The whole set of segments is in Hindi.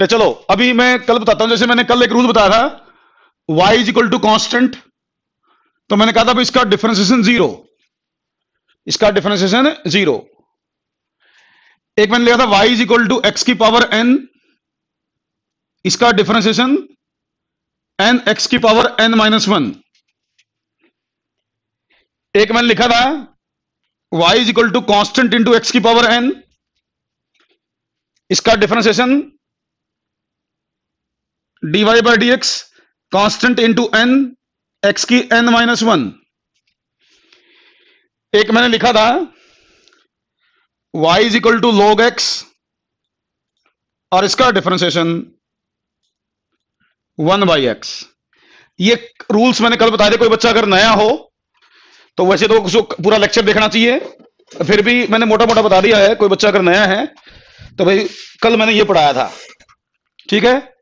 चलो, अभी मैं कल बताता हूँ, जैसे मैंने कल एक रूल बताया था, y is equal to constant तो मैंने कहा था इसका डिफरेंशिएशन ज़ीरो इसका डिफरेंशिएशन ज़ीरो एक मैंने लिखा था, y is equal to x की पावर n, इसका डिफरेंशिएशन n, x की पावर n माइनस वन एक मैंने लिखा था, y is equal to constant into x की पावर n, इसका differentiation dy by d x constant into n x की n माइनस वन एक मैंने लिखा था, y is equal to log x और इसका डिफरेंशिएशन वन बाई एक्स ये रूल्स मैंने कल बताया थे, कोई बच्चा अगर नया हो तो वैसे तो उसको पूरा लेक्चर देखना चाहिए। फिर भी मैंने मोटा मोटा बता दिया है, कोई बच्चा अगर नया है तो भाई कल मैंने ये पढ़ाया था। ठीक है?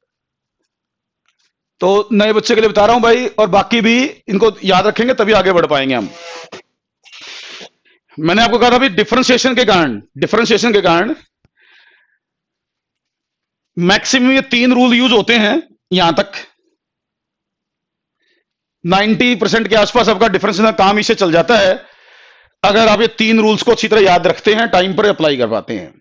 तो नए बच्चे के लिए बता रहा हूँ भाई, और बाकी भी इनको याद रखेंगे, तभी आगे बढ़ पाएँगे हम। मैंने आपको कहा था भाई डिफरेंशिएशन के कारण डिफरेंशिएशन के कारण मैक्सिमम ये तीन रूल यूज़ होते हैं, यहाँ तक। 90 परसेंट के आसपास आपका डिफरेंस का काम इसे चल जाता है। अगर आप ये तीन रूल्स को अच्छी तरह याद रखते हैं टाइम पर अप्लाई कर पाते हैं।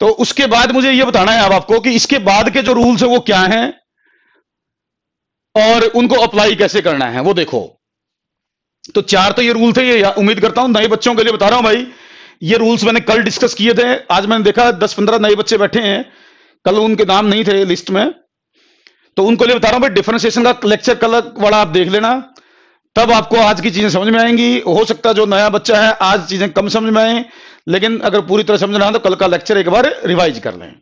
तो उसके बाद मुझे यह बताना है अब आपको कि इसके बाद के जो रूल्स है वो क्या हैं? और उनको अप्लाई कैसे करना है? वो देखो। तो चार तो ये रूल थे, ये उम्मीद करता हूँ नए बच्चों के लिए बता रहा हूँ भाई। ये रूल्स मैंने कल डिस्कस किए थे। आज मैंने देखा दस पंद्रह नए बच्चे बैठे हैं। कल उनके नाम नहीं थे लिस्ट में। तो उनको लिए बता रहा हूँ भाई डिफरेंशिएशन का लेक्चर कल वाला आप देख लेना। तब आपको आज की चीज़ें समझ में आएँगी। हो सकता है जो नया बच्चा है, आज चीज़ें कम समझ में आए। लेकिन अगर पूरी तरह समझना है तो कल का लेक्चर एक बार रिवाइज कर लें।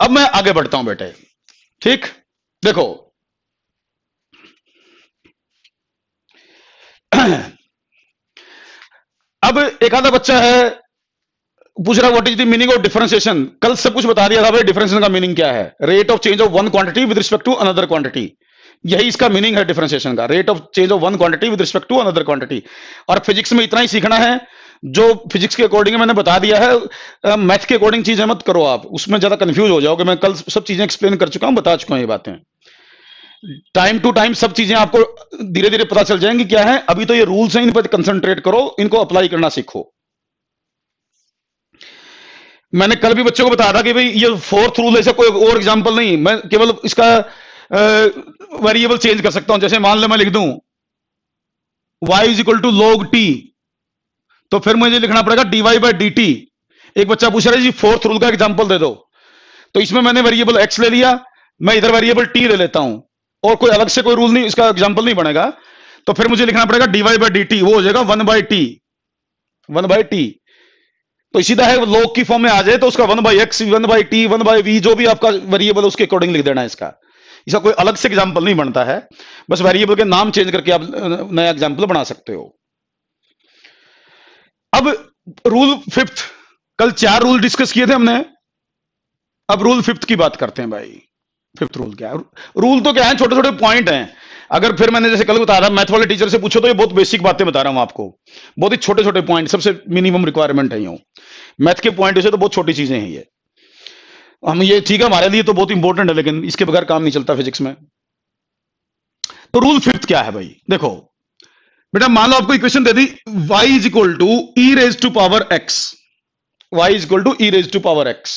अब मैं आगे बढ़ता हूँ बेटे। ठीक? देखो। अब एक आधा बच्चा है, पूछ रहा what is the meaning of differentiation कल सब कुछ बता दिया था भाई डिफरेंशिएशन का मीनिंग क्या है? Rate of change of one quantity with respect to another quantity यही इसका मीनिंग है डिफरेंशिएशन का। Rate of change of one quantity with respect to another quantity और फिजिक्स में इतना ही सीखना है जो फिजिक्स के अकॉर्डिंग मैंने बता दिया है मैथ के अकॉर्डिंग चीज़ें मत करो आप। उसमें ज़्यादा कंफ्यूज हो जाओगे। मैं कल सब चीज़ें एक्सप्लेन कर चुका हूँ, बता चुका हूँ ये बातें। टाइम टू टाइम सब चीज़ें आपको धीरे धीरे पता चल जाएँगी क्या है। अभी तो ये रूल्स हैं, इन पर कंसंट्रेट करो, इनको अप्लाई करना सीखो। मैंने कल भी बच्चों को बताया था कि भाई, ये फोर्थ रूल ऐसा कोई और एग्जांपल नहीं। मैं केवल इसका वेरिएबल चेंज कर सकता हूँ। जैसे मान लो मैं लिख दूँ, y is equal to log t तो फिर मुझे लिखना पड़ेगा डीवाई बाई डी टी एक बच्चा पूछ रहा है, जी फोर्थ रूल का एग्ज़ाम्पल दे दो। तो इसमें मैंने वेरिएबल एक्स ले लिया, मैं इधर वेरिएबल टी ले लेता हूँ। और कोई अलग से कोई रूल नहीं, इसका एग्ज़ाम्पल नहीं बनेगा। तो फिर मुझे लिखना पड़ेगा डीवाई बाई डी टी वो हो जाएगा one by t one by t तो सीधा है लोग की फॉर्म में आ जाए तो उसका one by x one by t one by v जो भी आपका वेरिएबल उसके अकॉर्डिंग लिख देना है इसका। इसका कोई अलग से एग्ज़ाम्पल नहीं बनता है। बस वेरिएबल के नाम चेंज करके आप नया एग्ज़ाम्पल बना सकते हो। अब रूल फिफ्थ कल चार रूल डिस्कस किए थे हमने। अब रूल फिफ्थ की बात करते हैं भाई। फिफ्थ रूल क्या है? रूल तो क्या है? छोटे छोटे पॉइंट हैं। अगर फिर मैंने जैसे कल बता रहा मैथ वाले टीचर से पूछो तो ये बहुत बेसिक बातें बता रहा हूँ आपको। बहुत ही छोटे छोटे पॉइंट सबसे मिनिमम रिक्वायरमेंट है यूँ। मैथ के पॉइंट से तो बहुत छोटी चीज़ें हैं ये। हम ये ठीक है, हमारे लिए तो बहुत इंपॉर्टेंट है, लेकिन इसके बगैर काम नहीं चलता फिजिक्स में। तो रूल फिफ्थ क्या है भाई? देखो बेटा मान लो आपको इक्वेशन दे दी, y is equal to e raise to power x. y is equal to e raise to power x.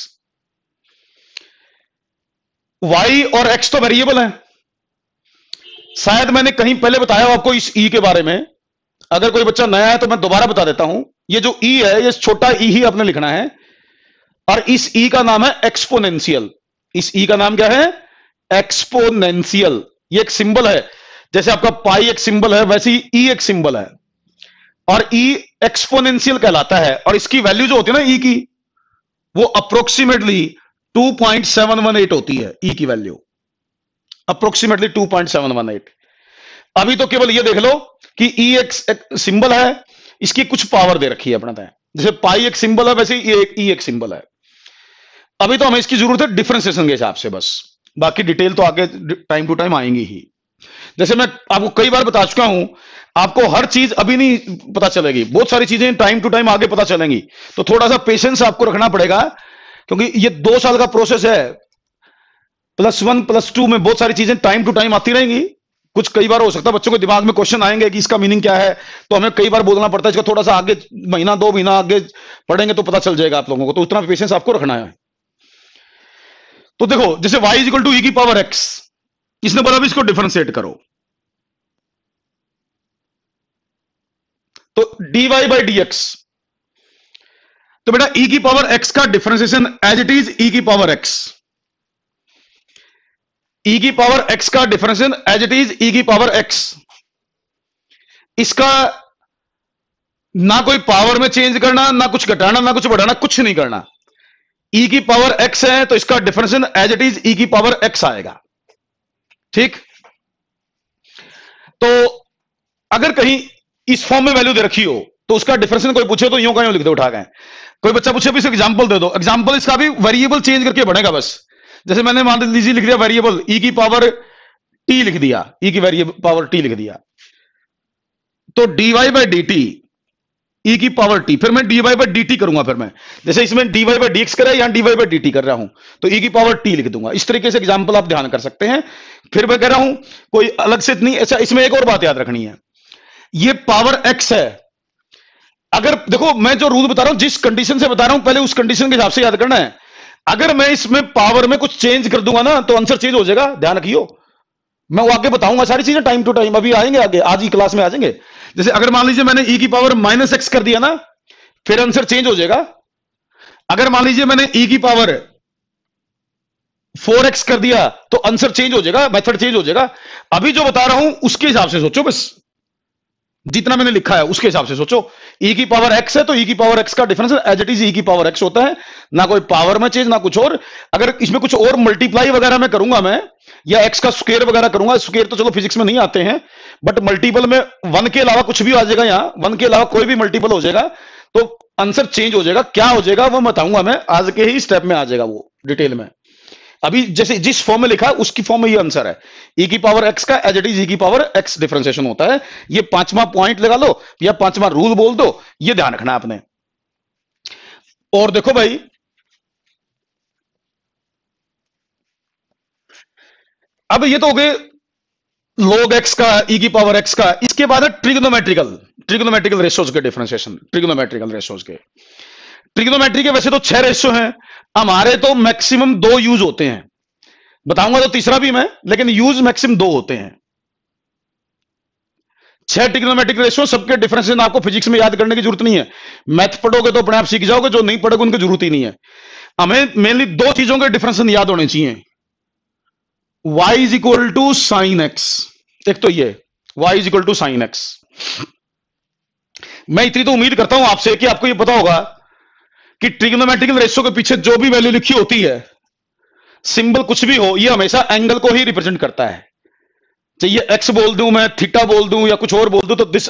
y और x तो वेरिएबल है। शायद मैंने कहीं पहले बताया हो आपको इस e के बारे में। अगर कोई बच्चा नया है तो मैं दोबारा बता देता हूँ। ये जो e है, ये छोटा e ही आपने लिखना है। और इस e का नाम है एक्सपोनेंशियल इस e का नाम क्या है? एक्सपोनेंशियल ये एक सिंबल है। जैसे आपका पाई एक सिंबल है वैसे ही ई एक सिंबल है। और ई एक्सपोनेंशियल कहलाता है और इसकी वैल्यू जो होती है ना ई की वो अप्रोक्सीमेटली 2.718 होती है ई की वैल्यू। अप्रोक्सीमेटली 2.718 अभी तो केवल ये देख लो कि ई एक, एक सिंबल है इसकी कुछ पावर दे रखी है अपना तय। जैसे पाई एक सिंबल है वैसे ई एक, ई एक सिंबल है। अभी तो हमें इसकी ज़रूरत है डिफरेंशिएशन के हिसाब से बस। बाकी डिटेल तो आगे टाइम टू टाइम आएँगी ही। जैसे मैं आपको कई बार बता चुका हूँ, आपको हर चीज़ अभी नहीं पता चलेगी। बहुत सारी चीज़ें टाइम टू टाइम आगे पता चलेंगी। तो थोड़ा सा पेशेंस आपको रखना पड़ेगा, क्योंकि ये दो साल का प्रोसेस है। प्लस वन प्लस टू में बहुत सारी चीज़ें टाइम टू टाइम आती रहेंगी। कुछ कई बार हो सकता है बच्चों के दिमाग में क्वेश्चन आएँगे कि इसका मीनिंग क्या है। तो हमें कई बार बोलना पड़ता है, इसका थोड़ा सा आगे महीना, दो महीना आगे पढ़ेंगे तो पता चल जाएगा आप लोगों को। तो उतना पेशेंस आपको रखना है। तो देखो, जैसे y is equal to e की पावर x इसने बोला इसको डिफरेंशिएट करो? तो dy बाई डी एक्स तो बेटा e की पावर x का differentiation as it is e की पावर x e की पावर x का differentiation as it is e की पावर x इसका ना कोई पावर में चेंज करना, ना कुछ घटाना, ना कुछ बढ़ाना, कुछ नहीं करना। e की पावर x है तो इसका differentiation as it is e की पावर x आएगा। ठीक? तो अगर कहीं इस फॉर्म में वैल्यू दे रखी हो तो उसका डिफरेंशिएशन कोई पूछे तो यूँ का यूँ लिख दो, उठा गए कोई बच्चा पूछे भी एग्जांपल दे दो। एग्जांपल इसका भी वेरिएबल चेंज करके बढ़ेगा बस। जैसे मैंने मान लीजिए लिख दिया वेरिएबल ई की पावर टी लिख दिया ई की वेरिएबल पावर टी लिख दिया। तो d y by d t e की पावर टी फिर मैं वाई बाई डी टी करूँगा फिर मैं। जैसे इसमें वाई बाई डी एक्स करा, यहाँ डी बाई डी कर रहा हूँ। तो ई की पावर टी लिख दूँगा। इस तरीके से एग्ज़ाम्पल आप ध्यान कर सकते हैं। फिर मैं कह रहा हूँ, कोई अलग से इतनी अच्छा इसमें एक और बात याद रखनी है। ये पावर एक्स है। अगर देखो, मैं जो रूल बता रहा हूँ, जिस कंडीशन से बता रहा हूँ, पहले उस कंडीशन के हिसाब से याद करना है। अगर मैं इसमें पावर में कुछ चेंज कर दूँगा ना तो आंसर चेंज हो जाएगा। ध्यान रखियो। मैं वो आगे बताऊँगा, सारी चीज़ें टाइम टू टाइम अभी आएँगे आगे। आज ही क्लास में आ जाएँगे। जैसे अगर मान लीजिए मैंने ई e की पावर माइनस एक्स कर दिया ना, फिर आंसर चेंज हो जाएगा। अगर मान लीजिए मैंने ई e की पावर फोर एक्स कर दिया तो आंसर चेंज हो जाएगा मेथड चेंज हो जाएगा। अभी जो बता रहा हूँ, उसके हिसाब से सोचो बस। जितना मैंने लिखा है, उसके हिसाब से सोचो। ई e की पावर एक्स है तो ई की पावर एक्स का difference as it is e की पावर एक्स होता है। ना कोई पावर में चेंज ना कुछ और। अगर इसमें कुछ और मल्टीप्लाई वगैरह में करूँगा मैं, या एक्स का स्क्वेयर वगैरह करूँगा स्क्वेयर तो चलो फिजिक्स में नहीं आते हैं। बट मल्टीपल में वन के अलावा कुछ भी आ जाएगा यहाँ वन के अलावा कोई भी मल्टीपल हो जाएगा तो आंसर चेंज हो जाएगा। क्या हो जाएगा वो बताऊँगा मैं, आज के ही स्टेप में आ जाएगा वो डिटेल में। अभी जैसे जिस फॉर्म में लिखा, उसकी फॉर्म में ये आंसर है। ई e की पावर एक्स का एज इट इज़ ई की पावर एक्स डिफ्रेंसिएशन होता है। ये पांचवा पॉइंट लगा लो, या पांचवा रूल बोल दो, ये ध्यान रखना आपने। और देखो भाई, अब ये तो हो गए लोग एक्स का ई की पावर एक्स का, इसके बाद है ट्रिग्नोमेट्रिकल ट्रिग्नोमेट्रिकल रेशियोज के डिफरेंशिएशन ट्रिग्नोमेट्रिकल रेशोज के। ट्रिग्नोमेट्री के वैसे तो छह रेशियो हैं, हमारे तो मैक्सिमम दो यूज़ होते हैं। बताऊँगा तो तीसरा भी मैं, लेकिन यूज़ मैक्सिमम दो होते हैं। छह ट्रिग्नोमेट्रिक रेशियो सबके डिफरेंशिएशन आपको फिजिक्स में याद करने की ज़रूरत नहीं है। मैथ पढ़ोगे तो अपने आप सीख जाओगे, जो नहीं पढ़ोगे उनकी ज़रूरत ही नहीं है। हमें मेनली दो चीज़ों के डिफरेंशिएशन याद होने चाहिए। Y is equal to sine x एक तो ये, y is equal to sine x मैं इतनी तो उम्मीद करता हूँ आपसे कि आपको ये पता होगा कि ट्रिग्नोमेट्रिकल रेशियो के पीछे जो भी वैल्यू लिखी होती है सिंबल कुछ भी हो, ये हमेशा एंगल को ही रिप्रेजेंट करता है। चाहिए एक्स बोल दूँ मैं थीटा बोल दूँ या कुछ और बोल दूँ तो this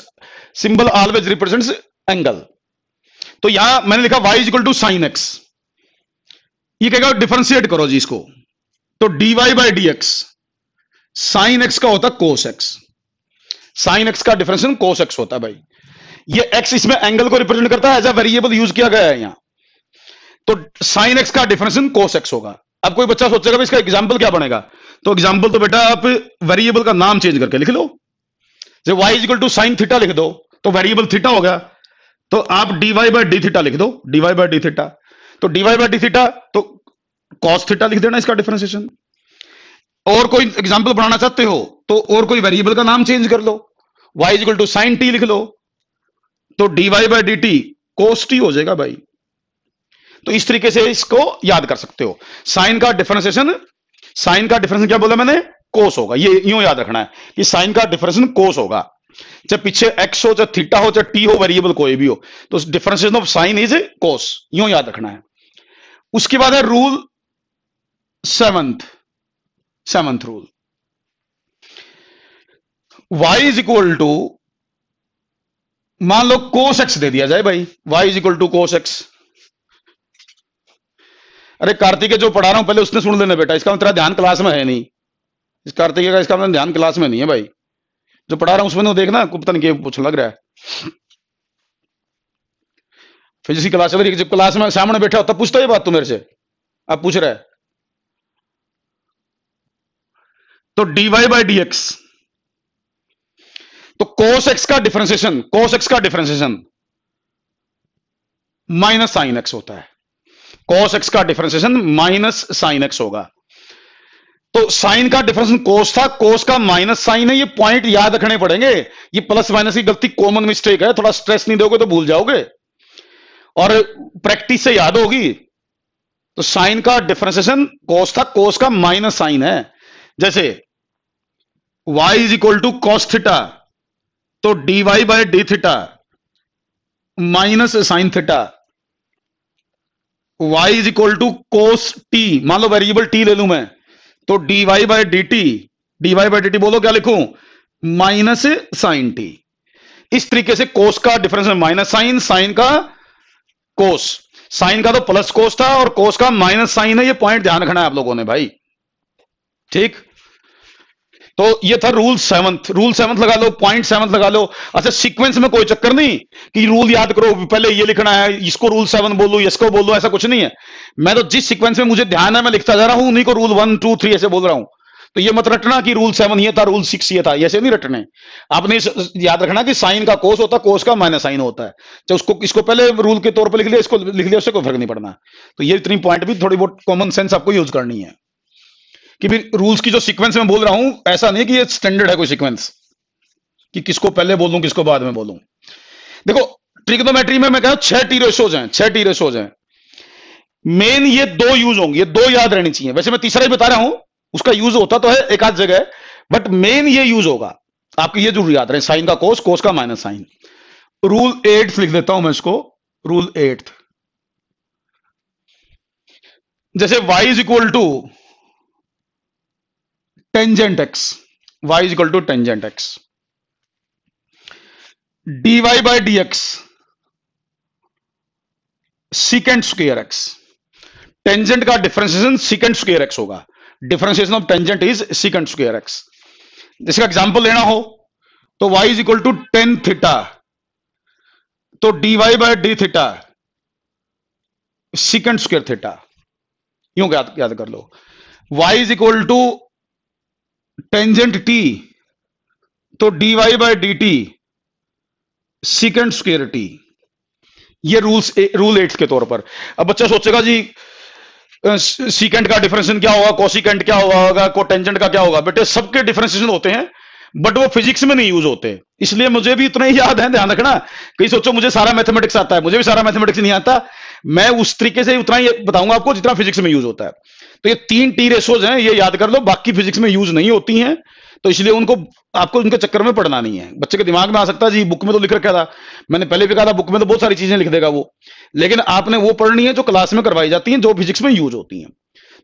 symbol always represents angle तो यहाँ मैंने लिखा y is equal to sine x ये कहेगा डिफरेंशिएट करो जी इसको। तो y by d x sine x का होता कोस एक्स साइन एक्स का डिफरेंशियल कोस एक्स होता है भाई। ये एक्स इसमें एंगल को रिप्रेजेंट करता है एज अ वेरिएबल यूज़ किया गया है यहाँ। तो साइन एक्स का डिफरेंशियल कोस एक्स होगा। अब कोई बच्चा सोचेगा इसका एग्ज़ाम्पल क्या बनेगा? तो एग्ज़ाम्पल तो बेटा आप वेरिएबल का नाम चेंज करके लिख लो। जब y is equal to sine theta लिख दो तो वेरिएबल थीटा हो गया। तो आप d y by d theta लिख दो। D y by d theta तो d y by d theta तो कॉस थीटा लिख देना इसका डिफरेंशिएशन और कोई एग्ज़ाम्पल बनाना चाहते हो तो और कोई वेरिएबल का नाम चेंज कर लो। Is equal to sine t लिख लो। तो y by d t cos t हो जाएगा भाई। तो इस तरीके से इसको याद कर सकते हो। साइन का डिफरेंशिएशन साइन का डिफरेंशिएशन क्या बोला मैंने? कोस होगा। ये यूँ याद रखना है कि साइन का डिफरेंशिएशन कोस होगा। चाहे पीछे एक्स हो, चाहे थीटा हो, चाहे टी हो वेरिएबल कोई भी हो तो differentiation of sine is cos यूँ याद रखना है। उसके बाद है rule seventh seventh rule y is equal to मान लो कोस एक्स दे दिया जाए भाई। Y is equal to cos x अरे कार्तिक जो पढ़ा रहा हूँ, पहले उसने सुन लेना बेटा, इसका तेरा ध्यान क्लास में है नहीं। इस कार्तिक का, इसका मतलब ध्यान क्लास में नहीं है भाई। जो पढ़ा रहा हूँ, उसमें तो देखना, कुप्तन के पूछ लग रहा है। फिजिक्स क्लास जब क्लास में सामने बैठा हो, तब पूछता ये बात तू मेरे से। अब पूछ रहा है। तो dy बाई डी तो cos x का डिफरेंशिएशन cos x का डिफरेंशिएशन माइनस साइन एक्स होता है। cos x का डिफरेंशिएशन माइनस साइन एक्स होगा। तो साइन का डिफरेंस कोस था कोस का माइनस साइन है, ये पॉइंट याद रखने पड़ेंगे। ये प्लस माइनस की गलती कॉमन मिस्टेक है, थोड़ा स्ट्रेस नहीं दोगे तो भूल जाओगे। और प्रैक्टिस से याद होगी तो साइन का डिफरेंशिएशन कोस था कोस का माइनस साइन है। जैसे y is equal to cos theta तो d y by d theta minus sine theta y is equal to cos t मान लो वेरिएबल t ले लू मैं। तो d y by d t d y by d t बोलो, क्या लिखू? माइनस साइन टी इस तरीके से कोस का डिफरेंस है। माइनस साइन साइन का कोस साइन का तो प्लस कोस था और कोस का माइनस साइन है। ये पॉइंट ध्यान रखना है आप लोगों ने भाई। ठीक? तो ये था रूल सेवंथ रूल सेवंथ लगा लो पॉइंट सेवंथ लगा लो। अच्छा सीक्वेंस में कोई चक्कर नहीं कि रूल याद करो, पहले ये लिखना है, इसको रूल सेवन बोलो, इसको बोलो, ऐसा कुछ नहीं है। मैं तो जिस सीक्वेंस में मुझे ध्यान है, मैं लिखता जा रहा हूँ, उन्हीं को रूल वन टू थ्री ऐसे बोल रहा हूँ। तो ये मत रटना कि रूल सेवन ये था रूल सिक्स ये था, ऐसे नहीं रटने। आपने याद रखना कि साइन का कोस होता है कोस का माइनस साइन होता है। तो उसको, इसको पहले रूल के तौर पर लिख लिया, इसको लिख लिया, उससे कोई फ़र्क नहीं पड़ना। तो ये इतनी पॉइंट भी थोड़ी बहुत कॉमन सेंस आपको यूज़ करनी है। कि भी रूल्स की जो सीक्वेंस में बोल रहा हूँ, ऐसा नहीं कि ये स्टैंडर्ड है कोई सीक्वेंस कि किसको पहले बोलूँ, किसको बाद में बोलूँ। देखो ट्रिग्नोमेट्री में मैं कह छह टी रेशोज हैं, छह टी रेशोज हैं। मेन ये दो यूज़ होंगे, ये दो याद रहनी चाहिए। वैसे मैं तीसरा ही बता रहा हूँ, उसका यूज़ होता तो है एक आध जगह बट मेन ये यूज़ होगा। आपको ये ज़रूर याद रहे साइन का कोस कोस का माइनस साइन रूल एट लिख देता हूँ मैं इसको रूल एट जैसे y is equal to tangent x y to tangent x dy by d x secant square x tangent का डिफरेंशिएशन सिकेंड स्क्वेयर एक्स होगा. Differentiation of tangent is secant square x जिसका एग्जांपल लेना हो तो y is equal to tan theta तो d y by d theta secant square theta यूँ याद याद कर लो. y is equal to tangent t तो d y by d t secant square t ये रूल्स रूल एट के तौर पर। अब बच्चा सोचेगा जी सीकेंड का डिफरेंशिएशन क्या होगा कोसिकेंट क्या होगा कोटेंजेंट का क्या होगा? बेटे, सबके डिफरेंशिएशन होते हैं बट वो फिजिक्स में नहीं यूज़ होते इसलिए मुझे भी उतना ही याद है, ध्यान रखना। कहीं सोचो, मुझे सारा मैथमेटिक्स आता है, मुझे भी सारा मैथमेटिक्स नहीं आता। मैं उस तरीके से उतना ही बताऊँगा आपको जितना फिजिक्स में यूज़ होता है। तो ये तीन टी रेशोज हैं, ये याद कर लो, बाकी फिजिक्स में यूज़ नहीं होती हैं तो इसलिए उनको, आपको उनके चक्कर में पढ़ना नहीं है। बच्चे के दिमाग में आ सकता है, जी बुक में तो लिख रखा था। मैंने पहले भी कहा था बुक में तो बहुत सारी चीज़ें लिख देगा वो। लेकिन आपने वो पढ़नी है जो क्लास में करवाई जाती है, जो फिजिक्स में यूज़ होती है।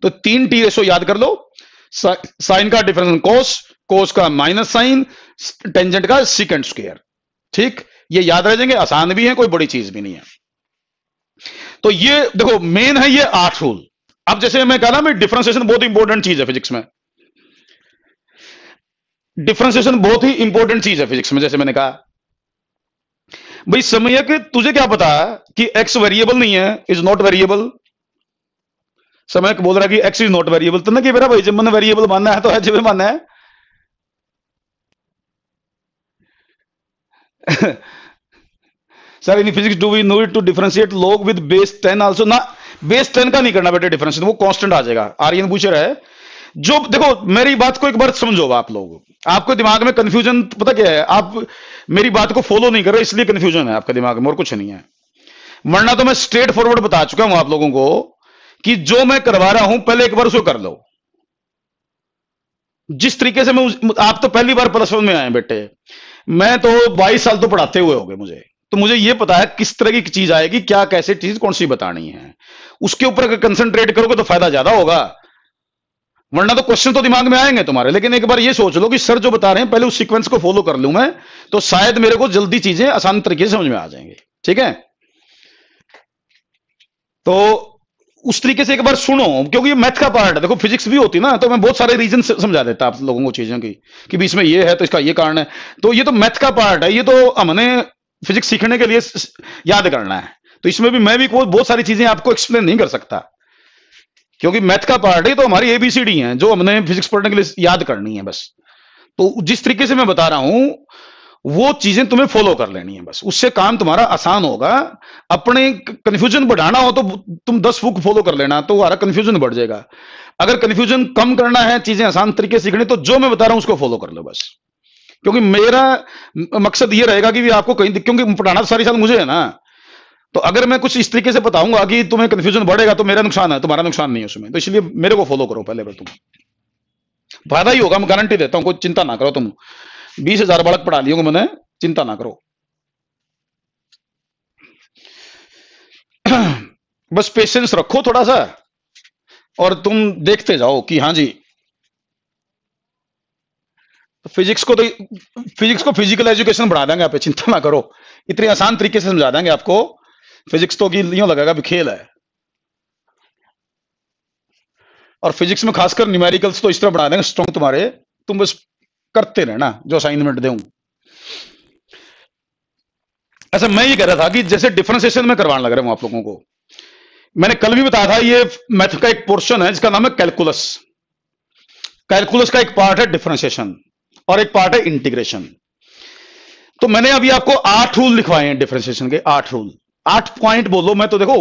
तो तीन टी रेशो याद कर लो। साइन का डिफरेंस कोस कोस का माइनस साइन टेंजेंट का सिकेंड स्क्वेयर ठीक? ये याद रह जाएँगे, आसान भी है, कोई बड़ी चीज़ भी नहीं है। तो ये देखो मेन है ये आठ रूल अब जैसे मैं कह रहा मैं डिफ्रेंसिएशन बहुत इंपॉर्टेंट चीज़ है फिजिक्स में. डिफ्रेंसिएशन बहुत ही इंपॉर्टेंट चीज़ है फिजिक्स में, जैसे मैंने कहा। भाई, समय कि, तुझे क्या पता कि एक्स वेरिएबल नहीं है इज़ नॉट वेरिएबल समय बोल रहा है कि एक्स इज़ नॉट वेरिएबल तो ना कि मेरा भाई, जब मैंने वेरिएबल मानना है तो है जब मानना है। Sir in physics do we know it to differentiate log with base ten also ना बेस टेन का नहीं करना बेटे डिफरेंशिएट वो कांस्टेंट आ जाएगा। आर्यन पूछ रहा है, जो, देखो, मेरी बात को एक बार समझो आप लोग। आपको दिमाग में कंफ्यूजन पता क्या है? आप मेरी बात को फॉलो नहीं कर रहे, इसलिए कंफ्यूजन है आपके दिमाग में, और कुछ नहीं है। वरना तो मैं स्ट्रेट फॉरवर्ड बता चुका हूँ आप लोगों को कि जो मैं करवा रहा हूँ, पहले एक बार उसको कर लो। जिस तरीके से मैं आप तो पहली बार प्लस वन में आए बेटे। मैं तो 22 साल तो पढ़ाते हुए हो गए मुझे। तो मुझे यह पता है किस तरह की चीज़ आएगी, क्या, कैसे चीज़, कौन सी बतानी है। उसके ऊपर अगर कंसंट्रेट करोगे तो फ़ायदा ज़्यादा होगा। वरना तो क्वेश्चन तो दिमाग में आएँगे तुम्हारे, लेकिन एक बार ये सोच लो कि सर जो बता रहे हैं, पहले उस सीक्वेंस को फॉलो कर लू मैं तो शायद मेरे को जल्दी चीज़ें आसान तरीके से समझ में आ जाएँगे। ठीक है? तो उस तरीके से एक बार सुनो, क्योंकि ये मैथ का पार्ट है। देखो फिजिक्स भी होती ना तो मैं बहुत सारे रीजन समझा देता आप लोगों को चीज़ों की, कि बीच में ये है तो इसका ये कारण है। तो ये तो मैथ का पार्ट है, ये तो हमने फिजिक्स सीखने के लिए याद करना है। तो इसमें भी मैं भी बहुत सारी चीज़ें आपको एक्सप्लेन नहीं कर सकता। क्योंकि मैथ का पार्ट है तो हमारी एबीसीडी है, जो हमने फिजिक्स पढ़ने के लिए याद करनी है बस। तो जिस तरीके से मैं बता रहा हूँ, वो चीज़ें तुम्हें फॉलो कर लेनी है बस। उससे काम तुम्हारा आसान होगा। अपने कंफ्यूजन बढ़ाना हो तो तुम दस बुक फॉलो कर लेना तो तुम्हारा कंफ्यूजन बढ़ जाएगा। अगर कंफ्यूजन कम करना है, चीज़ें आसान तरीके सीखनी तो जो मैं बता रहा हूँ, उसको फॉलो कर लो बस। क्योंकि मेरा मकसद ये रहेगा कि भी आपको कहीं क्योंकि पढ़ाना तो सारी साल मुझे है ना। तो अगर मैं कुछ इस तरीके से बताऊँगा कि तुम्हें कंफ्यूजन बढ़ेगा तो मेरा नुकसान है, तुम्हारा नुकसान नहीं है उसमें। तो इसलिए मेरे को फॉलो करो पहले तुम। फ़ायदा ही होगा, मैं गारंटी देता हूँ, कोई चिंता ना करो तुम। बीस हज़ार बालक पढ़ा लियो मैंने, चिंता ना करो। बस पेशेंस रखो थोड़ा सा, और तुम देखते जाओ कि हाँ जी फिजिक्स को तो फिजिक्स को फ़िज़िकल एजुकेशन बढ़ा देंगे आप चिंता ना करो। इतने आसान तरीके से समझा देंगे आपको। फिजिक्स तो यूँ लगेगा भी खेल है। और फिजिक्स में खासकर न्यूमेरिकल्स तो इस तरह बढ़ा देंगे स्ट्रॉन्ग तुम्हारे। तुम बस करते रहना, जो असाइनमेंट दे ऐसा मैं ये कह रहा था कि जैसे डिफ्रेंसिएशन में करवाने लग रहा हूँ आप लोगों को। मैंने कल भी बताया था, ये मैथ का एक पोर्शन है, जिसका नाम है कैलकुलस कैलकुलस का एक पार्ट है डिफ्रेंसिएशन और एक पार्ट है इंटीग्रेशन तो मैंने अभी आपको आठ रूल लिखवाए हैं डिफ्रेंसिएशन के, आठ रूल आठ पॉइंट बोलो, मैं तो देखो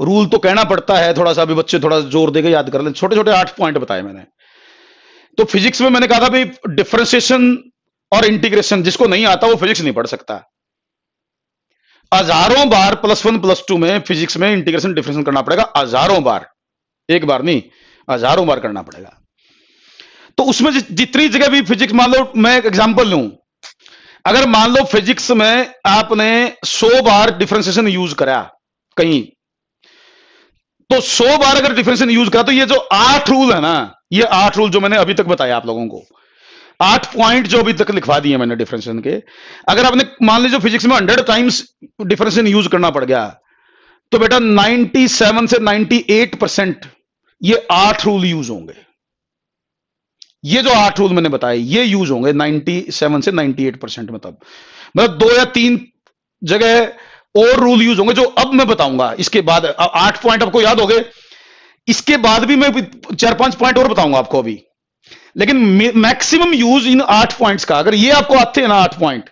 रूल तो कहना पड़ता है, थोड़ा सा अभी बच्चे थोड़ा ज़ोर देकर याद कर ले। छोटे छोटे आठ पॉइंट बताए मैंने। तो फिजिक्स में मैंने कहा था भाई डिफ्रेंसिएशन और इंटीग्रेशन जिसको नहीं आता, वो फिजिक्स नहीं पढ़ सकता। हज़ारों बार प्लस वन प्लस टू में फिजिक्स में इंटीग्रेशन डिफ्रेंसिएशन करना पड़ेगा। हज़ारों बार। एक बार नहीं, हज़ारों बार करना पड़ेगा। तो उसमें जितनी जगह भी फिजिक्स मान लो, मैं एग्ज़ाम्पल लू। अगर मान लो फिजिक्स में आपने 100 बार डिफ्रेंसिएशन यूज़ करा, कहीं। तो 100 बार अगर डिफ्रेंसिएशन यूज़ करा तो ये जो आठ रूल है ना, ये आठ रूल जो मैंने अभी तक बताया आप लोगों को, आठ पॉइंट जो अभी तक लिखवा दिए मैंने डिफ्रेंसिएशन के। अगर आपने मान लीजिए फिजिक्स में हंड्रेड टाइम्स डिफ्रेंसिएशन यूज़ करना पड़ गया तो बेटा 97 से 98 परसेंट ये आठ रूल यूज़ होंगे। ये जो आठ रूल मैंने बताए, ये यूज़ होंगे 97 से 98 परसेंट मतलब मतलब दो या तीन जगह और रूल यूज़ होंगे जो अब मैं बताऊँगा। इसके बाद आठ पॉइंट आपको याद हो गए इसके बाद भी मैं चार पाँच पॉइंट और बताऊँगा आपको अभी। लेकिन मैक्सिमम यूज़ इन आठ पॉइंट्स का। अगर ये आपको आते हैं ना आठ पॉइंट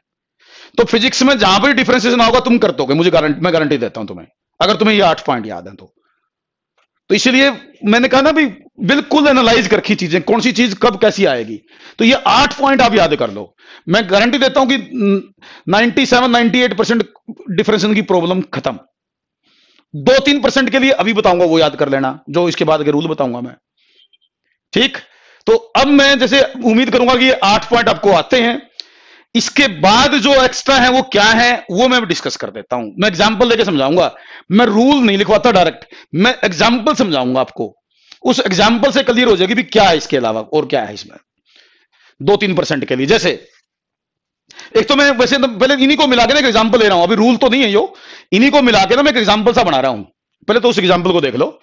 तो फिजिक्स में जहाँ पर डिफरेंशिएशन होगा, तुम कर दोगे। मुझे मैं गारंटी देता हूँ तुम्हें। अगर तुम्हें ये आठ पॉइंट याद है तो। तो इसलिए मैंने कहा ना भी बिल्कुल एनालाइज कर रखी चीज़ें, कौन सी चीज़ कब कैसी आएगी। तो ये आठ पॉइंट आप याद कर लो। मैं गारंटी देता हूँ कि 97 98 परसेंट डिफरेंशन की प्रॉब्लम खत्म। दो तीन परसेंट के लिए अभी बताऊँगा, वो याद कर लेना, जो इसके बाद रूल बताऊँगा मैं। ठीक? तो अब मैं जैसे उम्मीद करूँगा कि ये आठ पॉइंट आपको आते हैं। इसके बाद जो एक्स्ट्रा है वो क्या है, वो मैं डिस्कस कर देता हूँ। मैं एग्जांपल लेके समझाऊँगा। मैं रूल नहीं लिखवाता डायरेक्ट मैं एग्ज़ाम्पल समझाऊँगा आपको। उस एग्ज़ाम्पल से क्लियर हो जाएगी भी क्या है इसके अलावा और क्या है इसमें। दो तीन परसेंट के लिए। जैसे, एक तो मैं वैसे तो पहले इन्हीं को मिला के ना एक एग्ज़ाम्पल ले रहा हूँ। अभी रूल तो नहीं है यो। इन्हीं को मिला के ना मैं एक एग्ज़ाम्पल सा बना रहा हूँ। पहले तो उस एग्ज़ाम्पल को देख लो।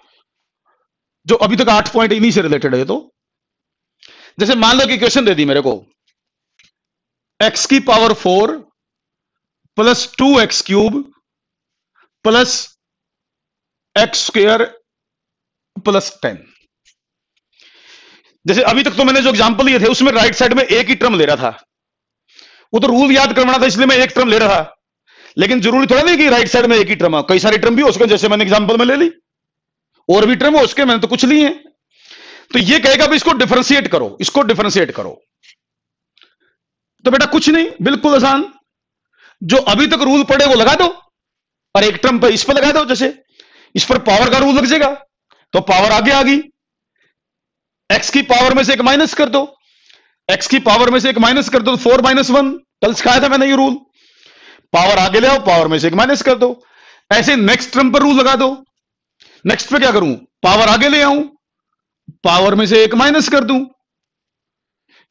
जो अभी तक आठ पॉइंट इन्हीं से रिलेटेड है तो। जैसे मान लो कि क्वेश्चन दे दी मेरे को। एक्स की power four plus two x cube plus x square plus ten जैसे अभी तक तो मैंने जो एग्जांपल लिए थे, उसमें राइट साइड में एक ही टर्म ले रहा था। वो तो रूल याद करवाना था, इसलिए मैं एक टर्म ले रहा था। लेकिन ज़रूरी थोड़ा नहीं कि राइट साइड में एक ही टर्म है। कई सारे टर्म भी हो सके जैसे मैंने एग्जांपल में ले ली। और भी टर्म हो उसके, मैंने तो कुछ लिए तो ये कहेगा इसको डिफ्रेंशिएट करो, इसको डिफ्रेंशिएट करो। तो बेटा कुछ नहीं, बिल्कुल आसान। जो अभी तक रूल पड़े वो लगा दो। और एक टर्म इस पर लगा दो, जैसे इस पर पावर का रूल लग जाएगा तो पावर आगे आ गई। एक्स की पावर में से एक माइनस कर दो। एक्स की पावर में से एक माइनस कर दो तो फोर माइनस वन कल सिखाया था मैंने ये रूल पावर आगे ले आओ पावर में से एक माइनस कर दो। ऐसे नेक्स्ट टर्म पर रूल लगा दो। नेक्स्ट पे क्या करूँ? पावर आगे ले आऊँ। पावर में से एक माइनस कर दूँ।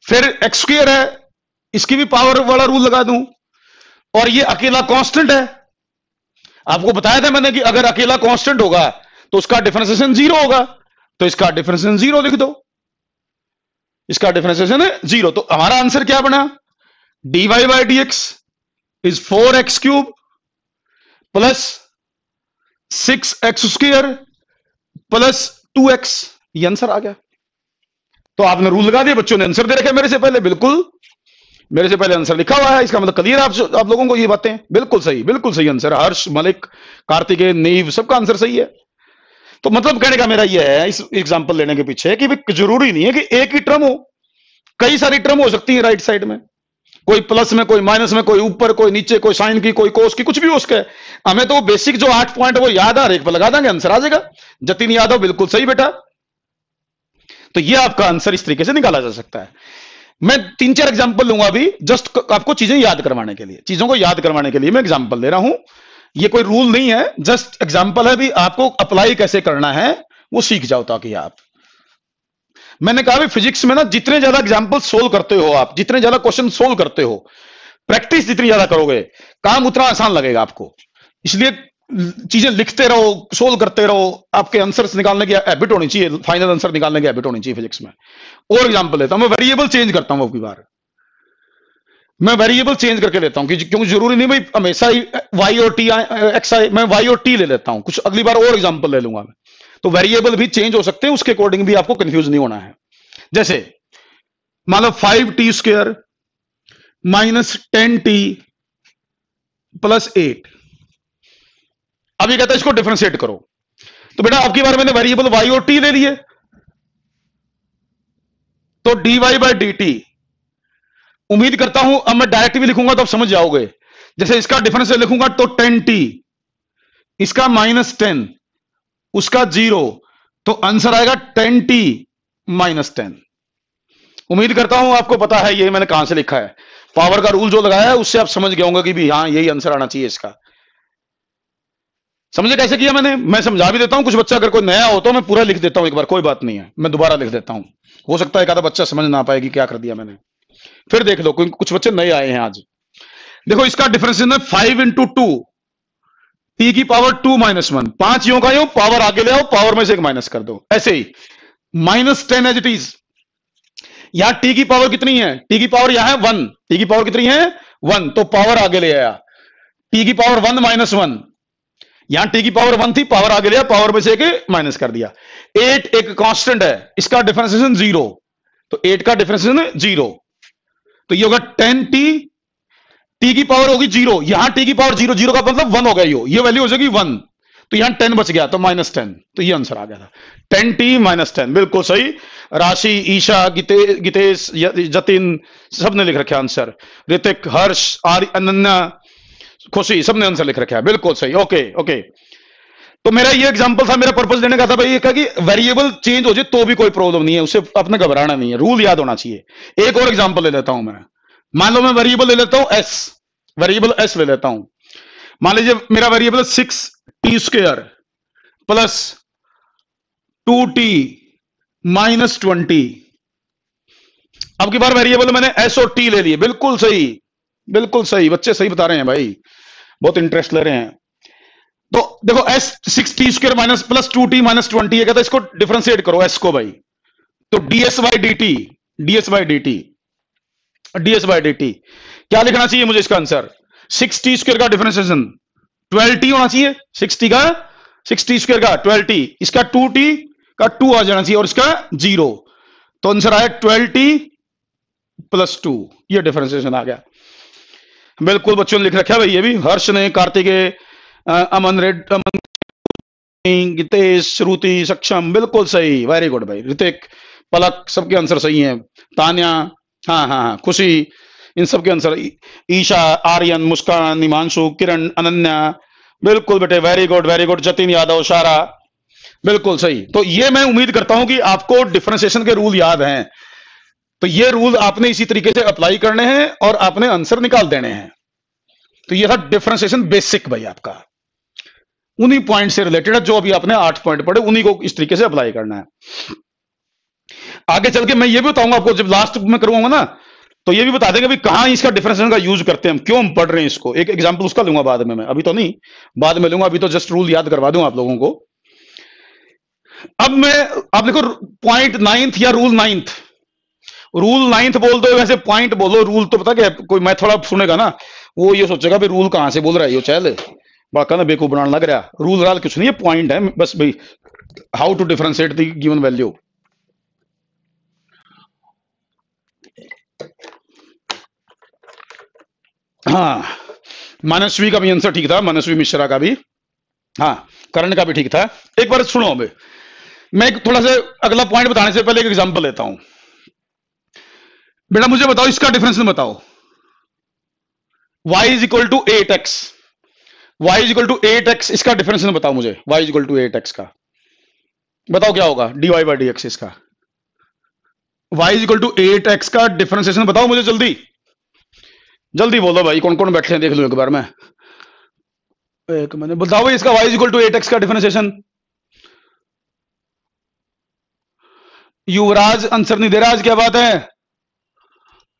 फिर एक्स स्क्र है इसकी भी पावर वाला रूल लगा दूँ। और ये अकेला कांस्टेंट है। आपको बताया था मैंने कि अगर अकेला कांस्टेंट होगा तो उसका डिफरेंशिएशन ज़ीरो होगा। तो इसका डिफरेंशिएशन ज़ीरो लिख दो। इसका डिफरेंशिएशन है ज़ीरो तो हमारा आंसर क्या बना? D y by d x is four x cube plus six x square plus two x ये आंसर आ गया। तो आपने रूल लगा दिया, बच्चों ने आंसर दे रखे मेरे से पहले। बिल्कुल। मेरे से पहले आंसर लिखा हुआ है, इसका मतलब क्लियर आप आप लोगों को ये बातें, बिल्कुल सही बिल्कुल सही आंसर हर्ष, मलिक कार्तिकेय नीव, सबका आंसर सही है। तो मतलब कहने का मेरा यह है, इस एग्जांपल लेने के पीछे कि ज़रूरी नहीं है कि एक ही टर्म हो। कई सारी टर्म हो सकती है राइट साइड में। कोई प्लस में, कोई माइनस में, कोई ऊपर, कोई नीचे, कोई साइन की, कोई कोस की, कुछ भी हो उसके। हमें तो बेसिक जो आठ पॉइंट वो याद आ एक पर लगा देंगे, आंसर आ जाएगा। जतिन यादव, बिल्कुल सही बेटा। तो ये आपका आंसर इस तरीके से निकाला जा सकता है। मैं तीन चार एग्ज़ाम्पल लूँगा अभी जस्ट आपको चीज़ें याद करवाने के लिए। चीज़ों को याद करवाने के लिए मैं एग्ज़ाम्पल दे रहा हूँ। ये कोई रूल नहीं है जस्ट एग्ज़ाम्पल है भी आपको अप्लाई कैसे करना है, वो सीख जाओ ताकि आप। मैंने कहा भी फिजिक्स में ना, जितने ज़्यादा एग्ज़ाम्पल सोल्व करते हो आप, जितने ज़्यादा क्वेश्चन सोल्व करते हो प्रैक्टिस जितनी ज़्यादा करोगे, काम उतना आसान लगेगा आपको। इसलिए चीज़ें लिखते रहो सोल्व करते रहो, आपके आंसर्स निकालने की हैबिट होनी चाहिए फाइनल आंसर निकालने की हैबिट होनी चाहिए फिजिक्स में। और एग्जांपल लेता हूँ, मैं वेरिएबल चेंज करता हूँ आपकी बार। मैं वेरिएबल चेंज करके लेता हूँ क्योंकि ज़रूरी नहीं भाई, हमेशा ही वाई और टी एक्स आई मैं वाई और टी ले लेता हूँ, कुछ अगली बार और एग्ज़ाम्पल ले लूँगा तो वेरिएबल भी चेंज हो सकते हैं, उसके अकॉर्डिंग भी आपको कंफ्यूज नहीं होना है। जैसे, मान लो five t square minus ten t plus eight अभी कहता है, इसको डिफ्रेंशिएट करो। तो बेटा, आपकी बार मैंने वेरिएबल वाई और टी ले लिए तो d y by d t उम्मीद करता हूँ, अब मैं डायरेक्ट भी लिखूँगा तो आप समझ जाओगे। जैसे इसका डिफरेंस लिखूँगा तो टेन टी इसका माइनस टेन उसका ज़ीरो तो आंसर आएगा टेन टी माइनस टेन उम्मीद करता हूँ आपको पता है, ये मैंने कहाँ से लिखा है। पावर का रूल जो लगाया है, उससे आप समझ गए होंगे कि भी हाँ यही आंसर आना चाहिए इसका। समझे कैसे किया मैंने? मैं समझा भी देता हूँ, कुछ बच्चा अगर कोई नया हो तो मैं पूरा लिख देता हूँ, एक बार, कोई बात नहीं है। मैं दोबारा लिख देता हूँ। हो सकता है एक आधा बच्चा समझ ना पाएगी क्या कर दिया मैंने। फिर देख लो कुछ बच्चे नए आए हैं आज। देखो, इसका डिफरेंस है फाइव इंटू टू टी की पावर टू माइनस वन पाँच यो का यो पावर आगे ले आओ पावर में से एक माइनस कर दो। ऐसे ही। Minus ten as it is यहाँ टी की पावर कितनी है? टी की पावर यहाँ है वन टी की पावर कितनी है? वन तो पावर आगे ले आया। टी की पावर वन माइनस वन यहाँ टी की पावर वन थी पावर आगे लिया पावर में से एक माइनस कर दिया। एट एक कांस्टेंट है, इसका डिफरेंशिएशन ज़ीरो तो एट का डिफरेंशिएशन ज़ीरो तो ये होगा टेन टी टी की पावर होगी ज़ीरो यहाँ टी की पावर ज़ीरो ज़ीरो का मतलब वन हो गया ये। वैल्यू हो जाएगी वन तो यहाँ टेन बच गया तो माइनस टेन तो ये आंसर आ गया था। टेन टी माइनस टेन बिल्कुल सही। राशि, ईशा, गिते, गितेश जतिन, सबने लिख रखे आंसर ऋतिक, हर्ष, आर्य, अनन्या खुशी सबने आंसर लिख रखा है। बिल्कुल सही। ओके ओके तो मेरा ये एग्जांपल था, मेरा पर्पस देने का था भाई ये कहा कि वेरिएबल चेंज हो जाए तो भी कोई प्रॉब्लम नहीं है उससे अपने घबराना नहीं है रूल याद होना चाहिए। एक और एग्जांपल ले लेता हूँ मैं। मान लो मैं वेरिएबल ले लेता हूँ एस वेरिएबल एस ले लेता हूँ। मान लीजिए मेरा variable six t square plus two t minus twenty अब की बार वेरिएबल मैंने एस और टी ले लिए। बिल्कुल सही। बिल्कुल सही। बच्चे सही बता रहे हैं भाई। बहुत इंटरेस्ट ले रहे हैं। तो देखो s six t square minus plus two t minus twenty है, इसको डिफ्रेंशिएट करो एस को भाई। तो d s by d t d s by d t d s by d t क्या लिखना चाहिए मुझे इसका आंसर सिक्स टी स्क्र का डिफ्रेंसिएशन ट्वेल्व टी होना चाहिए सिक्स टी का सिक्स टी स्क्र का ट्वेल्व टी इसका टू टी का टू आ जाना चाहिए और इसका ज़ीरो तो आंसर आया ट्वेल्व टी प्लस टू ये डिफ्रेंसिएशन आ गया। बिल्कुल बच्चों ने लिख रखा भाई, ये भी। हर्ष ने, कार्तिके अमन रेड, अमन गितेश श्रुति, सक्षम, बिल्कुल सही। वेरी गुड भाई। ऋतिक, पलक, सबके आंसर सही हैं। तान्या हाँ हाँ हाँ खुशी, इन सबके आंसर ईशा, आर्यन, मुस्कान, हिमांशु, किरण, अनन्या, बिल्कुल बेटे very good very good Jatin Yadav, Shara, बिल्कुल सही। तो ये मैं उम्मीद करता हूँ कि आपको डिफ्रेंसिएशन के रूल याद हैं। तो ये रूल आपने इसी तरीके से अप्लाई करने हैं और आपने आंसर निकाल देने हैं। तो ये था डिफ्रेंसिएशन बेसिक भाई आपका। उन्हीं पॉइंट से रिलेटेड है, जो अभी आपने आठ पॉइंट पढ़े, उन्हीं को इस तरीके से अप्लाई करना है। आगे चल के मैं ये भी बताऊँगा आपको, जब लास्ट में करूँगा ना तो ये भी बता देंगे कहाँ इसका डिफरेंशिएशन का यूज़ करते हैं हम, क्यों हम पढ़ रहे हैं इसको। एक एग्जांपल उसका लूँगा बाद में मैं, अभी तो नहीं, बाद में लूँगा, अभी तो जस्ट रूल याद करवा दूँगा आप लोगों को। अब मैं, आप देखो पॉइंट नाइन्थ या रूल नाइन्थ रूल नाइन्थ बोल दो, वैसे पॉइंट बोलो रूल तो पता क्या कोई मैं थोड़ा सुनेगा ना, वो ये सोचेगा भाई रूल कहाँ से बोल रहा है, यो चल। बाका ना बेकूफ बनाने लग रहा रूल राल कुछ नहीं है पॉइंट है, बस भाई how to differentiate the given value हाँ मनस्वी का भी आंसर ठीक था मनस्वी मिश्रा का भी। हाँ करण का भी ठीक था। एक बार सुनो अभी मैं थोड़ा सा अगला पॉइंट बताने से पहले एक एग्जांपल लेता हूँ। बेटा मुझे बताओ, इसका डिफरेंस बताओ। Y is equal to eight x y is equal to eight x इसका डिफरेंस बताओ मुझे। Y is equal to eight x का। बताओ क्या होगा? D y by d x इसका। Y is equal to eight x का डिफरेंशिएशन बताओ मुझे जल्दी। जल्दी बोलो भाई कौन कौन बैठे हैं, देख लो एक बार में। एक मैंने बताओ भाई, इसका y is equal to eight x का डिफरेंशिएशन युवराज आंसर नहीं दे रहा आज, क्या बात है?